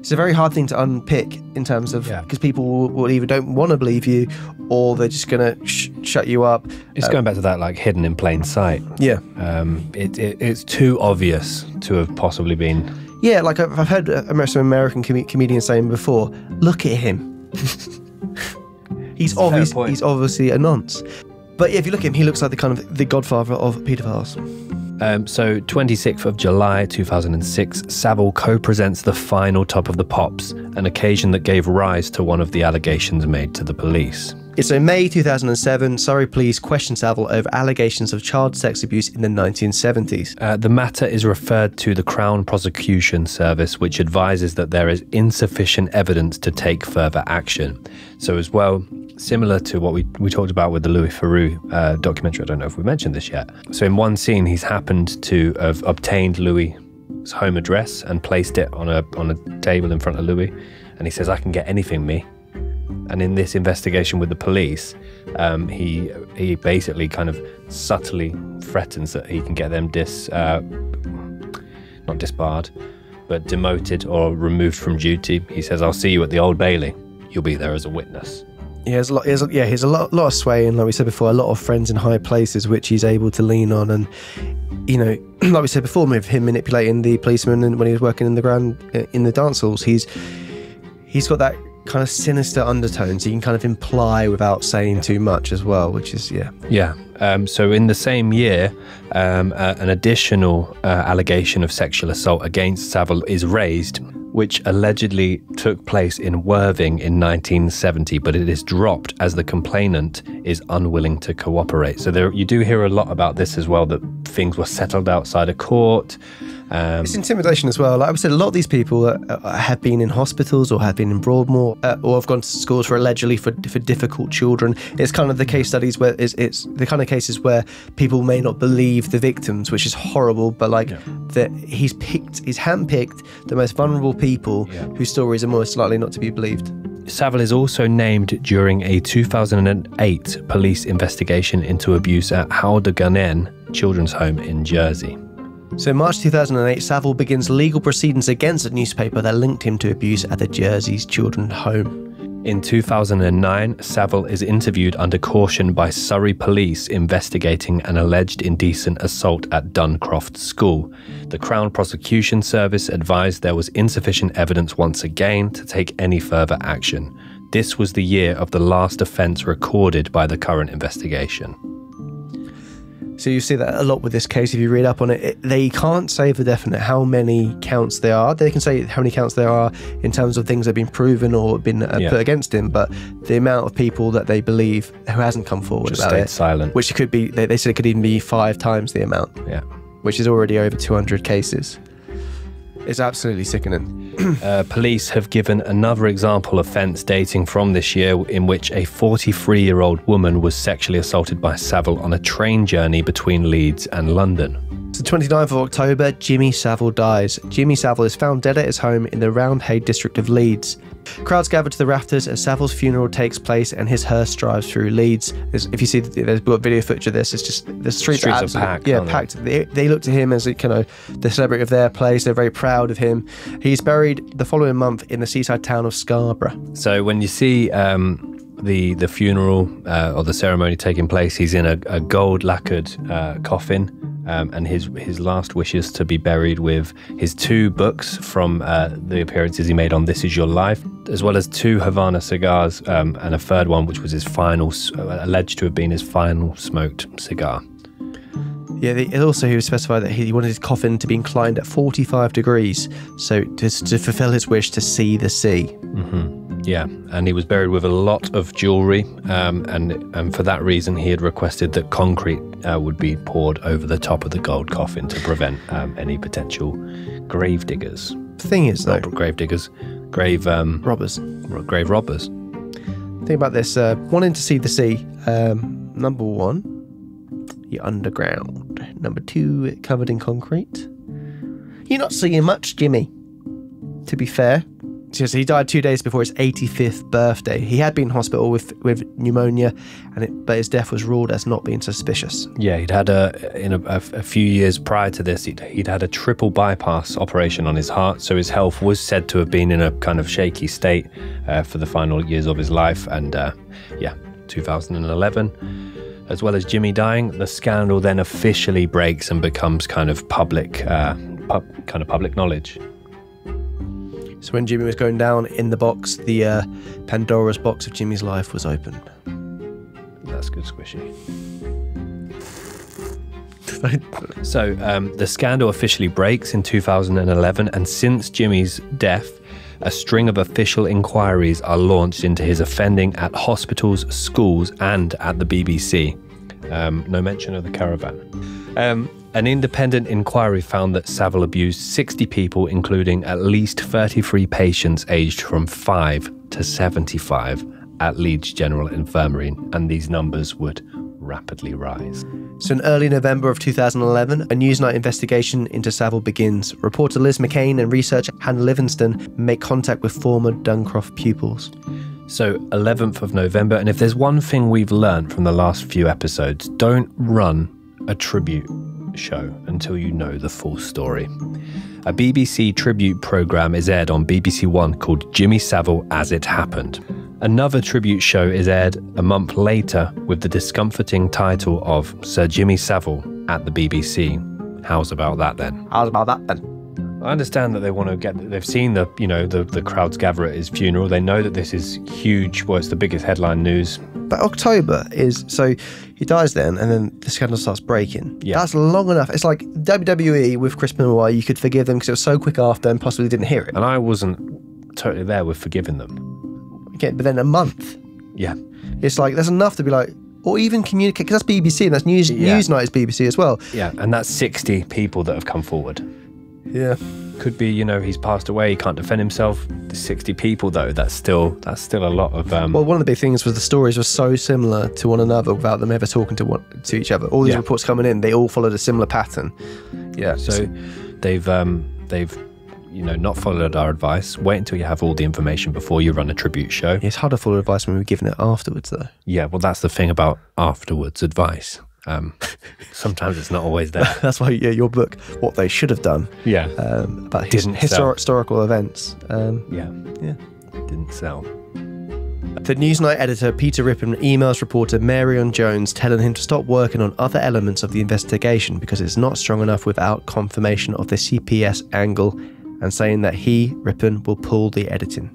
it's a very hard thing to unpick in terms of
Yeah.
because people will, will either don't want to believe you or they're just gonna sh- shut you up.
It's
Uh,
going back to that like hidden in plain sight.
yeah,
Um, it, it, it's too obvious to have possibly been.
yeah. Like I've, I've heard some American com- comedians saying before, look at him. he's obvious. He's obviously a nonce. But yeah, if you look at him, he looks like the kind of the godfather of paedophiles.
Um, so, 26th of July 2006, Savile co presents the final Top of the Pops, an occasion that gave rise to one of the allegations made to the police.
It's in May 2007. Surrey police question Savile over allegations of child sex abuse in the 1970s.
Uh, the matter is referred to the Crown Prosecution Service, which advises that there is insufficient evidence to take further action. So, as well, similar to what we, we talked about with the Louis Theroux uh, documentary, I don't know if we mentioned this yet. So, in one scene, he's happened to have obtained Louis home address and placed it on a on a table in front of Louis, and he says, "I can get anything, me." And in this investigation with the police, um, he he basically kind of subtly threatens that he can get them dis uh, not disbarred, but demoted or removed from duty. He says, "I'll see you at the Old Bailey. You'll be there as a witness."
He has a lot. He has, yeah, he has a lot, lot of sway, and like we said before, a lot of friends in high places which he's able to lean on. And you know, like we said before, with him manipulating the policeman and when he was working in the grand in the dance halls, he's he's got that kind of sinister undertones you can kind of imply without saying too much as well, which is yeah.
Yeah. Um, so in the same year, um, uh, an additional uh, allegation of sexual assault against Savile is raised, which allegedly took place in Worthing in 1970, but it is dropped as the complainant is unwilling to cooperate. So there, you do hear a lot about this as well, that things were settled outside of court. Um,
It's intimidation as well. Like I said, a lot of these people uh, uh, have been in hospitals or have been in Broadmoor uh, or have gone to schools for allegedly for, for difficult children. It's kind of the case studies where it's, it's the kind of cases where people may not believe the victims, which is horrible. But like that, he's picked, he's handpicked the most vulnerable people whose stories are most likely not to be believed.
Savile is also named during a 2008 police investigation into abuse at Haut de la Garenne Children's Home in Jersey.
So, in March 2008, Savile begins legal proceedings against a newspaper that linked him to abuse at the Jersey's children's home.
In 2009, Savile is interviewed under caution by Surrey police investigating an alleged indecent assault at Duncroft School. The Crown Prosecution Service advised there was insufficient evidence once again to take any further action. This was the year of the last offence recorded by the current investigation.
So you see that a lot with this case. If you read up on it, it they can't say for definite how many counts there are. They can say how many counts there are in terms of things that have been proven or been uh,
Yeah.
put against him, but the amount of people that they believe who hasn't come forward
Just
about
stayed
it,
silent.
which could be, they, they said it could even be five times the amount,
Yeah.
which is already over 200 cases. It's absolutely sickening.
Uh, police have given another example of offence dating from this year in which a 43 year old woman was sexually assaulted by Savile on a train journey between Leeds and London.
The 29th of October, Jimmy Savile dies. Jimmy Savile is found dead at his home in the Roundhay district of Leeds. Crowds gather to the rafters as Savile's funeral takes place and his hearse drives through Leeds. There's, if you see, there's got video footage of this. It's just the streets,
Streets
are
are packed,
Yeah, packed. They, they look to him as a, kind of the celebrity of their place. They're very proud of him. He's buried the following month in the seaside town of Scarborough.
So when you see um, the the funeral uh, or the ceremony taking place, he's in a, a gold lacquered uh, coffin, um, and his his last wishes to be buried with his two books from uh, the appearances he made on This Is Your Life, as well as two Havana cigars um, and a third one, which was his final, uh, alleged to have been his final smoked cigar.
Yeah, they, it also he was specified that he wanted his coffin to be inclined at 45 degrees, so to, to fulfill his wish to see the sea.
Yeah, and he was buried with a lot of jewelry, um, and and for that reason, he had requested that concrete uh, would be poured over the top of the gold coffin to prevent um, any potential grave diggers,
thing is, though,
not grave diggers, grave um,
robbers.
ro- grave robbers.
Think about this. Uh, wanting to see the sea. Um, number one, you're underground. Number two, covered in concrete. You're not seeing much, Jimmy. To be fair, Just- he died two days before his 85th birthday. He had been in hospital with with pneumonia, and it, but his death was ruled as not being suspicious.
Yeah, he'd had a in a, a, few years prior to this, he'd, he'd had a triple bypass operation on his heart, so his health was said to have been in a kind of shaky state uh, for the final years of his life. And uh, yeah, 2011, as well as Jimmy dying, the scandal then officially breaks and becomes kind of public, uh, kind of public knowledge.
So when Jimmy was going down in the box, the uh, Pandora's box of Jimmy's life was opened.
That's good, squishy. So um, the scandal officially breaks in 2011, and since Jimmy's death, a string of official inquiries are launched into his offending at hospitals, schools, and at the BBC. Um, no mention of the caravan. Um, an independent inquiry found that Savile abused 60 people, including at least 33 patients aged from 5 to 75 at Leeds General Infirmary, and these numbers would rapidly rise.
So, in early November of 2011, a Newsnight investigation into Savile begins. Reporter Liz MacKean and researcher Hannah Livingston make contact with former Duncroft pupils.
So, 11th of November, and if there's one thing we've learned from the last few episodes, don't run a tribute show until you know the full story. A BBC tribute programme is aired on BBC One called Jimmy Savile As It Happened. Another tribute show is aired a month later with the discomforting title of Sir Jimmy Savile at the BBC. How's about that then?
How's about that then?
I understand that they want to get. They've seen the you know the the crowds gather at his funeral. They know that this is huge. Well, it's the biggest headline news.
But October is so he dies then, and then the scandal starts breaking.
Yeah.
That's long enough. It's like WWE with Chris Benoit. You could forgive them because it was so quick after and possibly didn't hear it.
And I wasn't totally there with forgiving them.
Okay, but then a month.
Yeah.
It's like there's enough to be like, or even communicate because that's BBC and that's news.
Yeah.
Newsnight is BBC as well.
Yeah, and that's 60 people that have come forward.
Yeah.
Could be, you know, he's passed away, he can't defend himself. The 60 people though, that's still that's still a lot of um
Well, one of the big things was the stories were so similar to one another without them ever talking to one to each other. All these
Yeah.
reports coming in, they all followed a similar pattern. Yeah.
so they've um they've you know not followed our advice. Wait until you have all the information before you run a tribute show.
it's hard to follow advice when we're giving it afterwards, though.
Yeah, well that's the thing about afterwards advice. Um sometimes it's not always there.
That's why yeah, your book, what they should have done,
Yeah.
um, about his,
Didn't
histor- historical events. Um,
Yeah.
Yeah.
Didn't sell.
The Newsnight editor Peter Rippon emails reporter Meirion Jones telling him to stop working on other elements of the investigation because it's not strong enough without confirmation of the CPS angle and saying that he, Rippon, will pull the editing.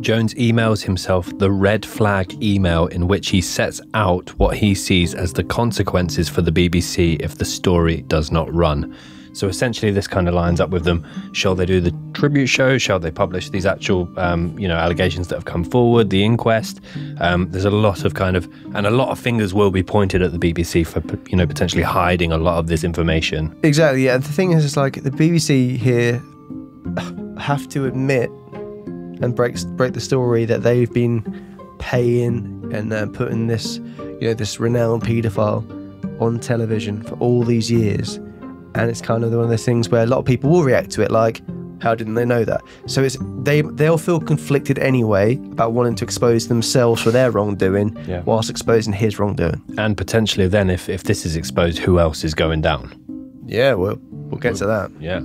Jones emails himself the red flag email in which he sets out what he sees as the consequences for the BBC if the story does not run. So essentially, this kind of lines up with them. Shall they do the tribute show? Shall they publish these actual, um, you know, allegations that have come forward? The inquest. Um, there's a lot of kind of, and a lot of fingers will be pointed at the BBC for, you know, potentially hiding a lot of this information.
Exactly, yeah. The thing is, it's like the BBC here have to admit and break break the story that they've been paying and uh, putting this, you know, this renowned paedophile on television for all these years, and it's kind of one of those things where a lot of people will react to it like, how didn't they know that? So it's they they'll feel conflicted anyway about wanting to expose themselves for their wrongdoing,
Yeah.
whilst exposing his wrongdoing.
And potentially, then, if, if this is exposed, who else is going down?
Yeah, well, we'll get to that.
Yeah.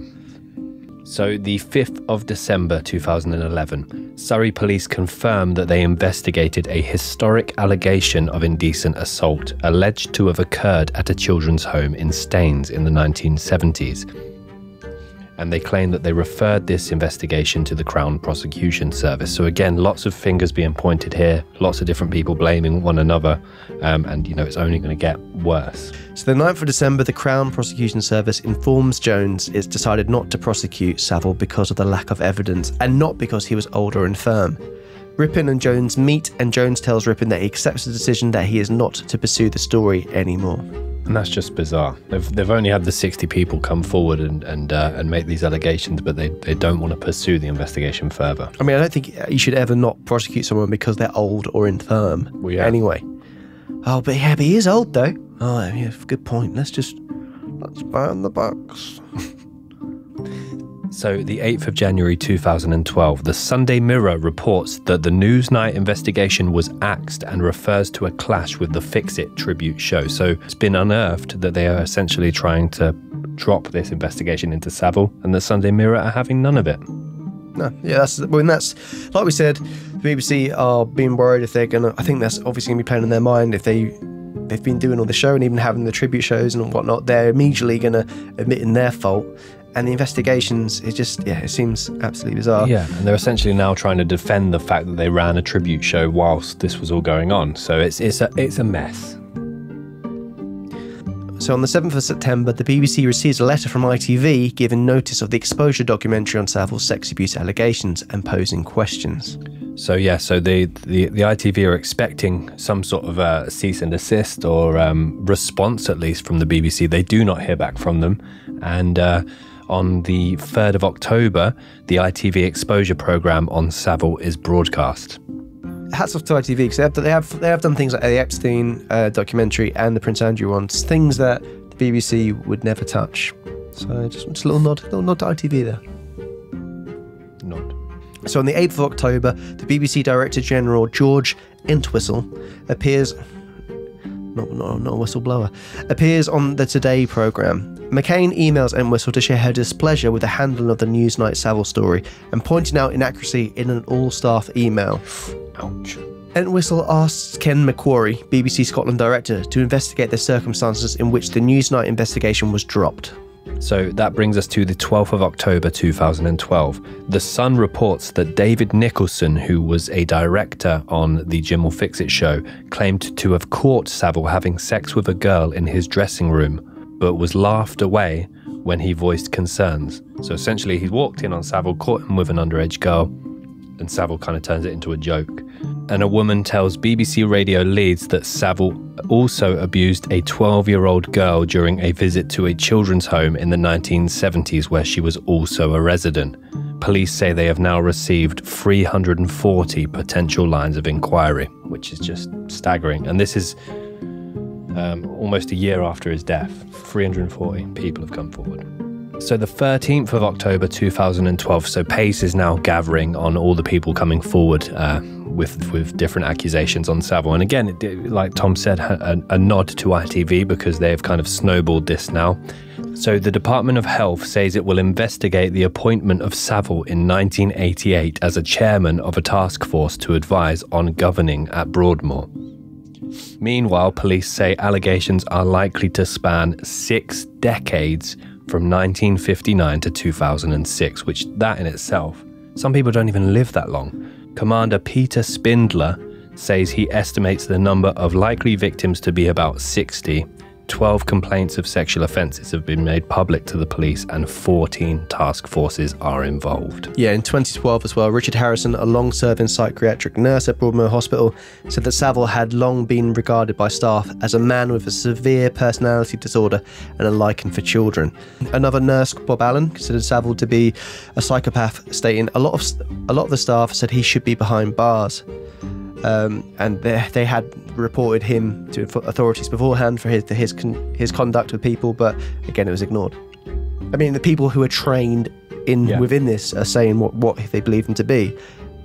So, the 5th of December 2011, Surrey police confirmed that they investigated a historic allegation of indecent assault alleged to have occurred at a children's home in Staines in the 1970s. And they claim that they referred this investigation to the Crown Prosecution Service. So, again, lots of fingers being pointed here, lots of different people blaming one another. Um, and, you know, it's only going to get worse.
So the 9th of December, the Crown Prosecution Service informs Jones it's decided not to prosecute Savile because of the lack of evidence and not because he was old or infirm. Rippon and Jones meet, and Jones tells Rippon that he accepts the decision that he is not to pursue the story anymore.
And that's just bizarre. They've, they've only had the 60 people come forward and and, uh, and make these allegations, but they, they don't want to pursue the investigation further.
I mean, I don't think you should ever not prosecute someone because they're old or infirm.
Well, yeah.
Anyway. Oh, but yeah, but he is old though. Oh, yeah, good point. Let's just let's burn the books.
So, the 8th of January 2012, the Sunday Mirror reports that the Newsnight investigation was axed and refers to a clash with the Fix It tribute show. So, it's been unearthed that they are essentially trying to drop this investigation into Savile, and the Sunday Mirror are having none of it.
No, yeah, that's when that's like we said. The BBC are being worried if they're gonna. I think that's obviously gonna be playing in their mind if they they've been doing all the show and even having the tribute shows and whatnot. They're immediately gonna admit in their fault. And the investigations, it just yeah, it seems absolutely bizarre.
Yeah, and they're essentially now trying to defend the fact that they ran a tribute show whilst this was all going on. So it's it's a it's a mess.
So on the 7th of September, the BBC receives a letter from ITV giving notice of the exposure documentary on Savile's sex abuse allegations and posing questions.
So yeah, so the the, the ITV are expecting some sort of uh, cease and desist or um, response at least from the BBC. They do not hear back from them, and uh, on the third of October, the ITV exposure program on Savile is broadcast.
hats off to ITV because they have, they have they have done things like the Epstein uh, documentary and the Prince Andrew ones, things that the BBC would never touch. So just, just a little nod, little nod to ITV there.
Nod.
So on the 8th of October, the BBC Director General George Entwistle appears not, not, not a whistleblower, appears on the Today programme. MacKean emails Entwistle to share her displeasure with the handling of the Newsnight Savile story and pointing out inaccuracy in an all-staff email.
Ouch.
Entwistle asks Ken McQuarrie, BBC Scotland director, to investigate the circumstances in which the Newsnight investigation was dropped.
So that brings us to the 12th of October 2012. The Sun reports that David Nicholson, who was a director on the Jim'll Fix It show, claimed to have caught Savile having sex with a girl in his dressing room, but was laughed away when he voiced concerns. So essentially, he walked in on Savile, caught him with an underage girl, and Savile kind of turns it into a joke. And a woman tells BBC Radio Leeds that Savile also abused a 12 year old girl during a visit to a children's home in the 1970s, where she was also a resident. Police say they have now received 340 potential lines of inquiry, which is just staggering. And this is um, almost a year after his death. 340 people have come forward. So the 13th of October 2012, so Pace is now gathering on all the people coming forward uh, with with different accusations on Savile. And again, like Tom said, a, a nod to ITV because they've kind of snowballed this now. So the Department of Health says it will investigate the appointment of Savile in 1988 as a chairman of a task force to advise on governing at Broadmoor. Meanwhile, police say allegations are likely to span six decades from 1959 to 2006, which that in itself, some people don't even live that long. Commander Peter Spindler says he estimates the number of likely victims to be about 60. 12 complaints of sexual offences have been made public to the police, and 14 task forces are involved.
Yeah, in 2012 as well, Richard Harrison, a long serving psychiatric nurse at Broadmoor Hospital, said that Savile had long been regarded by staff as a man with a severe personality disorder and a liking for children. Another nurse, Bob Allen, considered Savile to be a psychopath, stating a lot of a lot of the staff said he should be behind bars. Um, and they, they had reported him to authorities beforehand for his his con- his conduct with people, but again, it was ignored. I mean, the people who are trained in
Yeah.
within this are saying what what they believe him to be,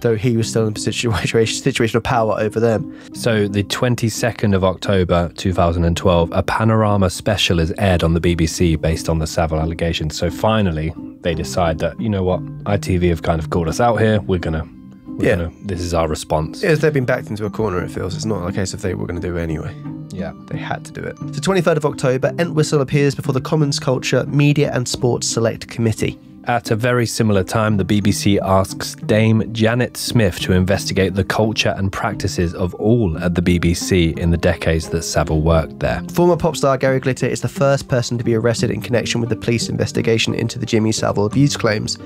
though he was still in a situation situation of power over them.
So, the 22nd of October 2012, a panorama special is aired on the BBC based on the Savile allegations. So, finally, they decide that, you know what, ITV have kind of called us out here. We're going to, we're
Yeah.
gonna, this is our response.
Yes, they've been backed into a corner. It feels it's not a case of they were going to do it anyway.
Yeah.
They had to do it. The 23rd of October, Entwistle appears before the Commons Culture, Media and Sports Select Committee.
At a very similar time, the BBC asks Dame Janet Smith to investigate the culture and practices of all at the BBC in the decades that Savile worked there.
Former pop star Gary Glitter is the first person to be arrested in connection with the police investigation into the Jimmy Savile abuse claims.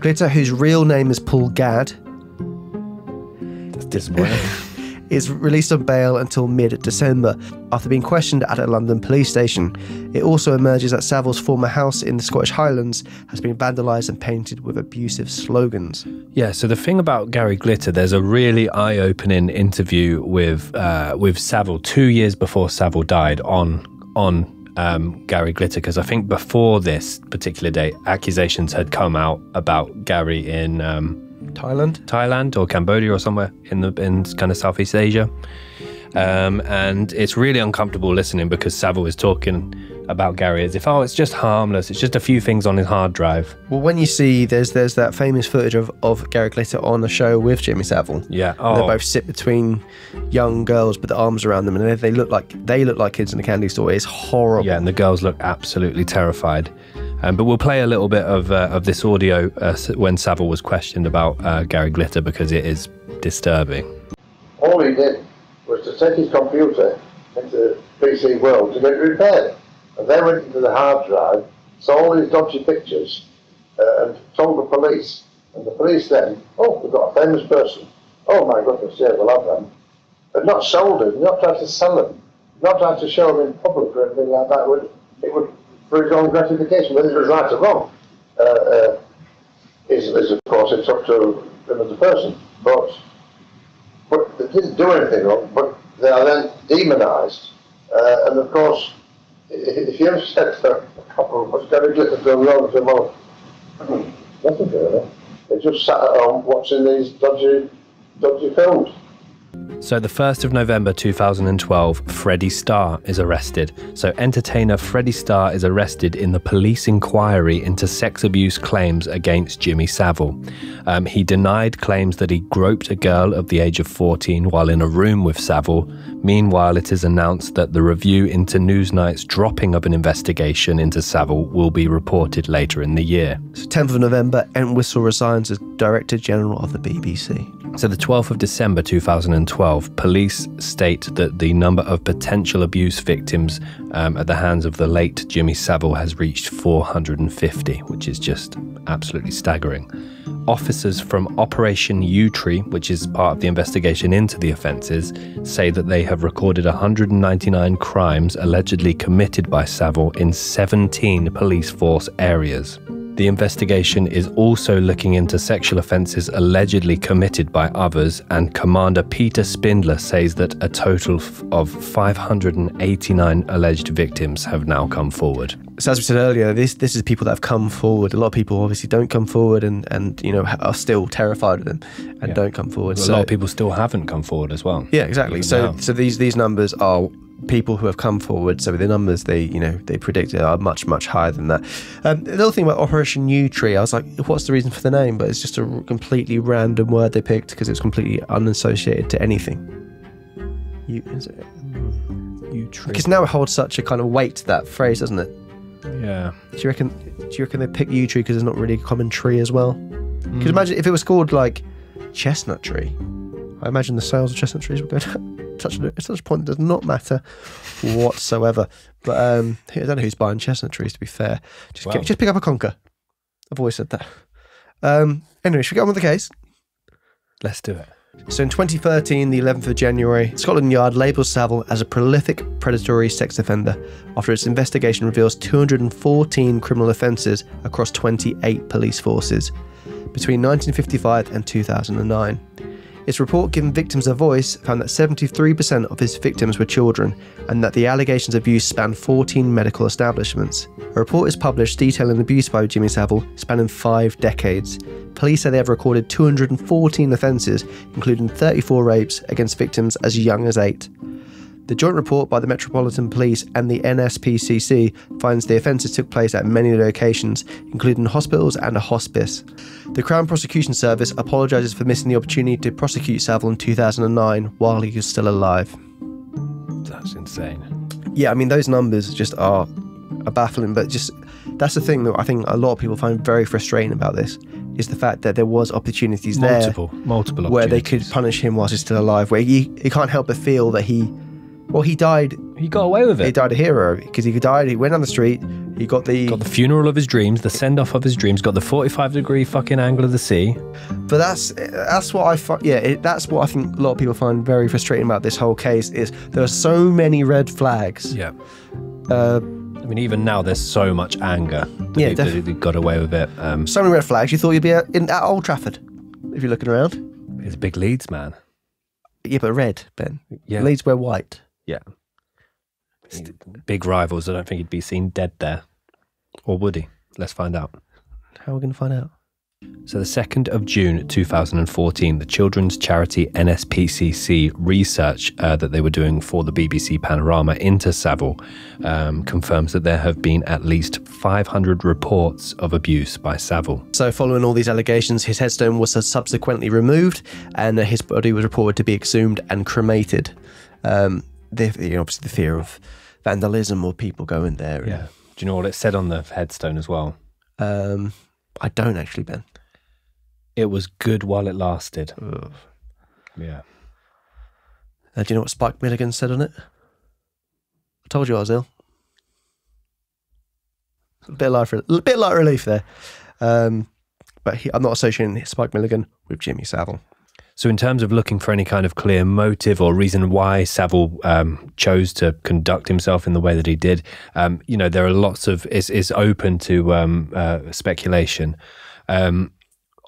Glitter, whose real name is Paul Gadd,
That's disappointing.
is released on bail until mid December after being questioned at a London police station. It also emerges that Savile's former house in the Scottish Highlands has been vandalised and painted with abusive slogans.
Yeah, so the thing about Gary Glitter, there's a really eye-opening interview with uh, with Savile two years before Savile died on on um, Gary Glitter because I think before this particular date, accusations had come out about Gary in um,
Thailand?
Thailand or Cambodia or somewhere in the in kind of Southeast Asia. Um, and it's really uncomfortable listening because Savile is talking about Gary as if, oh, it's just harmless. It's just a few things on his hard drive.
Well, when you see there's there's that famous footage of, of Gary Glitter on a show with Jimmy Savile.
Yeah.
And They
Oh,
both sit between young girls with the arms around them, and they, they look like they look like kids in a candy store. It's horrible.
Yeah, and the girls look absolutely terrified. Um, but we'll play a little bit of uh, of this audio uh, when Savile was questioned about uh, Gary Glitter because it is disturbing.
All he did was to take his computer into PC World to get it repaired. And they went into the hard drive, saw all these dodgy pictures, uh, and told the police. And the police then, oh, we've got a famous person. Oh my goodness, yeah, we'll have them. But not sold them, not tried to sell them, not tried to show them in public or anything like that. It would, it would for his own gratification, whether it was right or wrong. Uh, uh, is, is of course it's up to him as a person. But but they didn't do anything wrong, but they are then demonised. Uh, and of course, said to a couple, of what's Gary Glitter done wrong? They well, nothing really. They just sat at home watching these dodgy, dodgy films.
So, the 1st of November 2012, Freddie Starr is arrested. So, entertainer Freddie Starr is arrested in the police inquiry into sex abuse claims against Jimmy Savile. Um, he denied claims that he groped a girl of the age of 14 while in a room with Savile. Meanwhile, it is announced that the review into Newsnight's dropping of an investigation into Savile will be reported later in the year.
So 10th of November, Entwistle resigns as Director General of the BBC.
So, the 12th of December 2012, police state that the number of potential abuse victims um, at the hands of the late Jimmy Savile has reached 450, which is just absolutely staggering. Officers from Operation Yewtree, which is part of the investigation into the offences, say that they have recorded 199 crimes allegedly committed by Savile in 17 police force areas. The investigation is also looking into sexual offences allegedly committed by others, and Commander Peter Spindler says that a total of 589 alleged victims have now come forward.
So as we said earlier, this this is people that have come forward. A lot of people obviously don't come forward and, and you know are still terrified of them and
Yeah.
don't come forward.
A
so,
lot of people still haven't come forward as well.
Yeah, exactly. So
now.
so these these numbers are people who have come forward. So the numbers they you know they predicted are much much higher than that. Um, the other thing about Operation Yewtree, I was like, what's the reason for the name? But it's just a completely random word they picked because it's completely unassociated to anything. You, is it?
You tree.
Because now it holds such a kind of weight to that phrase, doesn't it?
Yeah.
Do you reckon? Do you reckon they pick yew tree because it's not really a common tree as well?
Hmm.
Because imagine if it was called like chestnut tree. I imagine the sales of chestnut trees would go down. Such a, at such a point does not matter whatsoever. But um, I don't know who's buying chestnut trees. To be fair, just
Wow.
just pick up a conker. I've always said that. Um, anyway, should we get on with the case?
Let's do it.
So in 2013, the 11th of January, Scotland Yard labels Savile as a prolific predatory sex offender after its investigation reveals 214 criminal offences across 28 police forces between 1955 and 2009. Its report, giving victims a voice, found that 73% of his victims were children and that the allegations of abuse spanned 14 medical establishments. A report is published detailing abuse by Jimmy Savile spanning five decades. Police say they have recorded 214 offences, including 34 rapes against victims as young as eight. The joint report by the Metropolitan Police and the NSPCC finds the offences took place at many locations, including hospitals and a hospice. The Crown Prosecution Service apologises for missing the opportunity to prosecute Savile in 2009 while he was still alive.
That's insane.
Yeah, I mean those numbers just are, are baffling, but just that's the thing that I think a lot of people find very frustrating about this is the fact that there was opportunities
Multiple,
there
multiple multiple,
where they could punish him whilst he's still alive. Where he, he can't help but feel that he, well, he died.
He got away with it.
He died a hero because he died. He went down the street. He got the.
Got the funeral of his dreams, the send off of his dreams, got the 45 degree fucking angle of the sea.
But that's that's what I find. Yeah, it, that's what I think a lot of people find very frustrating about this whole case is there are so many red flags.
Yeah.
Uh,
I mean, even now there's so much anger that,
Yeah,
he,
def-
that got away with it. Um,
so many red flags. You thought you'd be at, in, at Old Trafford if you're looking around.
a big Leeds man.
Yeah, but red, Ben.
Yeah.
Leeds wear white.
Yeah. Big rivals. I don't think he'd be seen dead there. Or would he? Let's find out.
How are we going to find out?
So, the 2nd of June 2014, the children's charity NSPCC research uh, that they were doing for the BBC Panorama into Savile um, confirms that there have been at least 500 reports of abuse by Savile.
So, following all these allegations, his headstone was subsequently removed, and his body was reported to be exhumed and cremated. Um, the, you know, obviously, the fear of vandalism or people going there. and-
Do you know what it said on the headstone as well?
Um, I don't actually, Ben.
It was good while it lasted. Yeah.
Uh, do you know what Spike Milligan said on it? I told you I was ill. A bit light, a bit light relief there. Um, but he, I'm not associating Spike Milligan with Jimmy Savile.
So, in terms of looking for any kind of clear motive or reason why Savile um, chose to conduct himself in the way that he did, um, you know, there are lots of it's, it's open to um, uh, speculation. Um,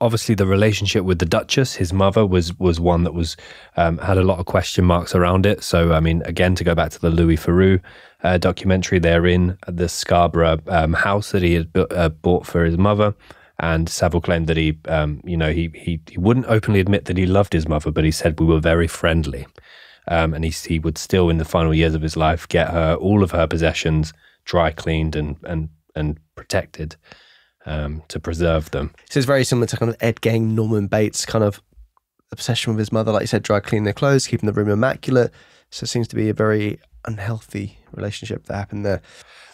obviously the relationship with the Duchess, his mother, was was one that was um, had a lot of question marks around it. So I mean, again, to go back to the Louis Theroux uh, documentary, they're in the Scarborough um, house that he had uh, bought for his mother. And Savile claimed that he, um, you know, he, he he wouldn't openly admit that he loved his mother, but he said we were very friendly. Um, and he he would still, in the final years of his life, get her all of her possessions dry cleaned and and and protected um, to preserve them.
So it's very similar to kind of Ed Gein, Norman Bates kind of obsession with his mother, like you said, dry cleaning their clothes, keeping the room immaculate. So it seems to be a very unhealthy relationship that happened there.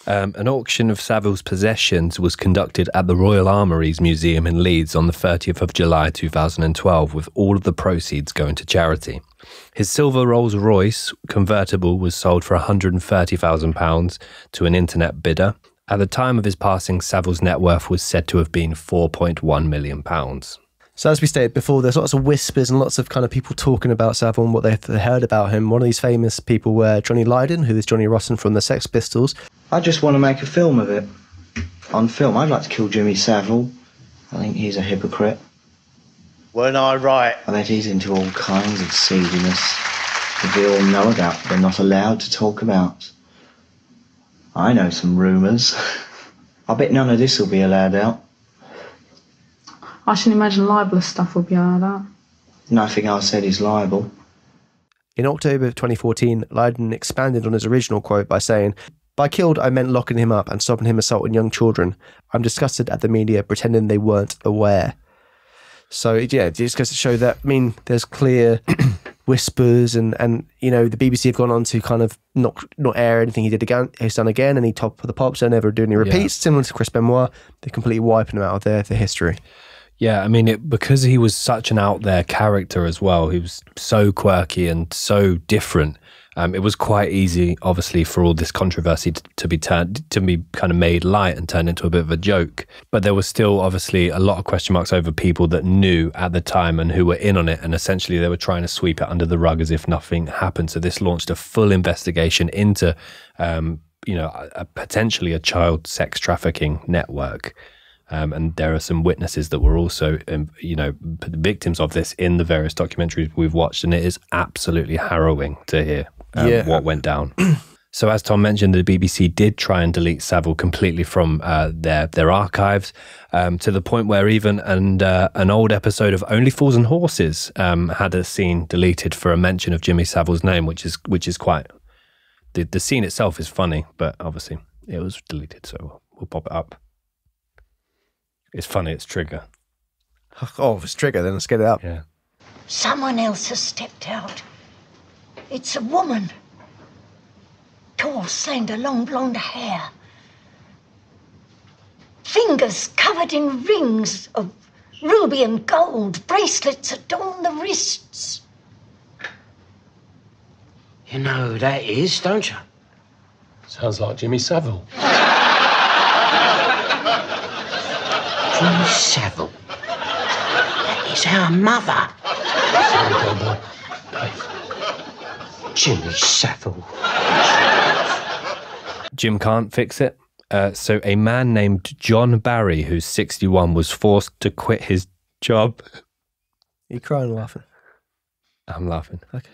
Um, an auction of Savile's possessions was conducted at the Royal Armouries Museum in Leeds on the 30th of July 2012, with all of the proceeds going to charity. His silver Rolls Royce convertible was sold for £130,000 to an internet bidder. At the time of his passing, Savile's net worth was said to have been £4.1 million.
So as we stated before, there's lots of whispers and lots of kind of people talking about Savile and what they've heard about him. One of these famous people were Johnny Lydon, who is Johnny Rotten from the Sex Pistols.
I just want to make a film of it. On film, I'd like to kill Jimmy Savile. I think he's a hypocrite.
Weren't I right?
I bet he's into all kinds of seediness that we all know about, but not allowed to talk about. I know some rumours. I bet none of this will be allowed out.
I should imagine libelous stuff will be allowed out.
Nothing I said is liable.
In October of 2014, Lydon expanded on his original quote by saying, By killed, I meant locking him up and stopping him assaulting young children. I'm disgusted at the media pretending they weren't aware. So, yeah, it just goes to show that, I mean, there's clear whispers and, and, you know, the BBC have gone on to kind of not not air anything he did again, he's done again, and he top of the pops, don't ever do any repeats, similar to Chris Benoit. They're completely wiping him out of their, their history.
Yeah, I mean, it, because he was such an out there character as well, he was so quirky and so different. Um, it was quite easy, obviously, for all this controversy to, to be turned to be kind of made light and turned into a bit of a joke. But there was still obviously a lot of question marks over people that knew at the time and who were in on it, and essentially they were trying to sweep it under the rug as if nothing happened. So this launched a full investigation into, um, you know, a, a potentially a child sex trafficking network. Um, and there are some witnesses that were also, um, you know, victims of this in the various documentaries we've watched, and it is absolutely harrowing to hear um,
Yeah.
what went down. so, as Tom mentioned, the BBC did try and delete Savile completely from uh, their their archives, um, to the point where even and uh, an old episode of Only Fools and Horses um, had a scene deleted for a mention of Jimmy Savile's name, which is which is quite the the scene itself is funny, but obviously it was deleted, so we'll, we'll pop it up. It's funny. It's trigger.
Oh, if it's trigger, then let's get it up.
Yeah.
Someone else has stepped out. It's a woman. Tall, slender, long blonde hair. Fingers covered in rings of ruby and gold. Bracelets adorn the wrists.
You know who that is, don't you?
Sounds like Jimmy Savile.
Jimmy Savile. That is our mother. Jimmy Savile.
Jim can't fix it. Uh, so a man named John Barry, who's 61, was forced to quit his job.
you crying or laughing?
I'm laughing.
Okay.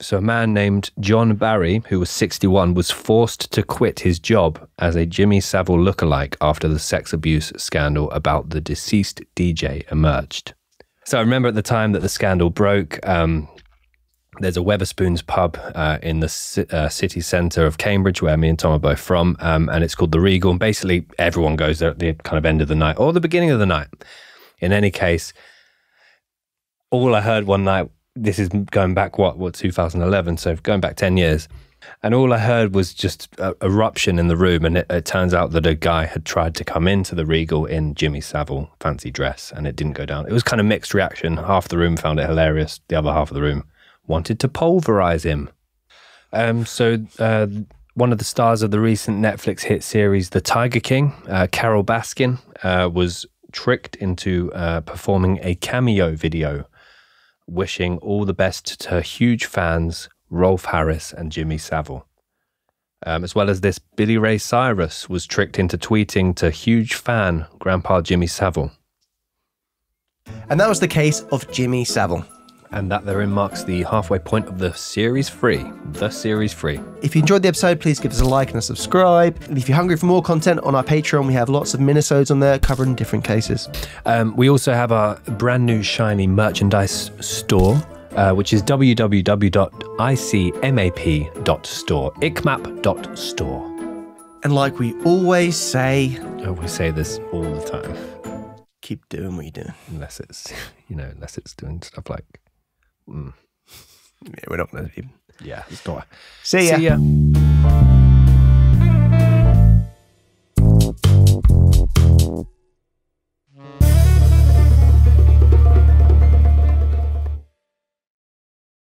So a man named John Barry, who was 61, was forced to quit his job as a Jimmy Savile lookalike after the sex abuse scandal about the deceased DJ emerged. So I remember at the time that the scandal broke, um, there's a Wetherspoons pub uh, in the uh, city centre of Cambridge, where me and Tom are both from, um, and it's called the Regal. And basically, everyone goes there at the kind of end of the night or the beginning of the night. In any case, all I heard one night, this is going back, what, what, 2011, so going back 10 years. And all I heard was just a eruption in the room. And it, it turns out that a guy had tried to come into the Regal in Jimmy Savile fancy dress and it didn't go down. It was kind of mixed reaction. Half the room found it hilarious, the other half of the room wanted to pulverize him. Um, so, uh, one of the stars of the recent Netflix hit series, The Tiger King, uh, Carole Baskin, uh, was tricked into uh, performing a cameo video wishing all the best to her huge fans, Rolf Harris and Jimmy Savile. Um, as well as this, Billy Ray Cyrus was tricked into tweeting to huge fan, Grandpa Jimmy Savile.
And that was the case of Jimmy Savile.
And that therein marks the halfway point of the series free. The series free.
If you enjoyed the episode, please give us a like and a subscribe. And if you're hungry for more content on our Patreon, we have lots of minisodes on there covering different cases.
Um, we also have our brand new shiny merchandise store, uh, which is www.icmap.store. icmap.store.
And like we always say,
oh, we say this all the time.
Keep doing what you're doing.
Unless it's, you know, unless it's doing stuff like. Mm.
Yeah, we're not going to even.
Yeah, it's not.
See ya.
See ya.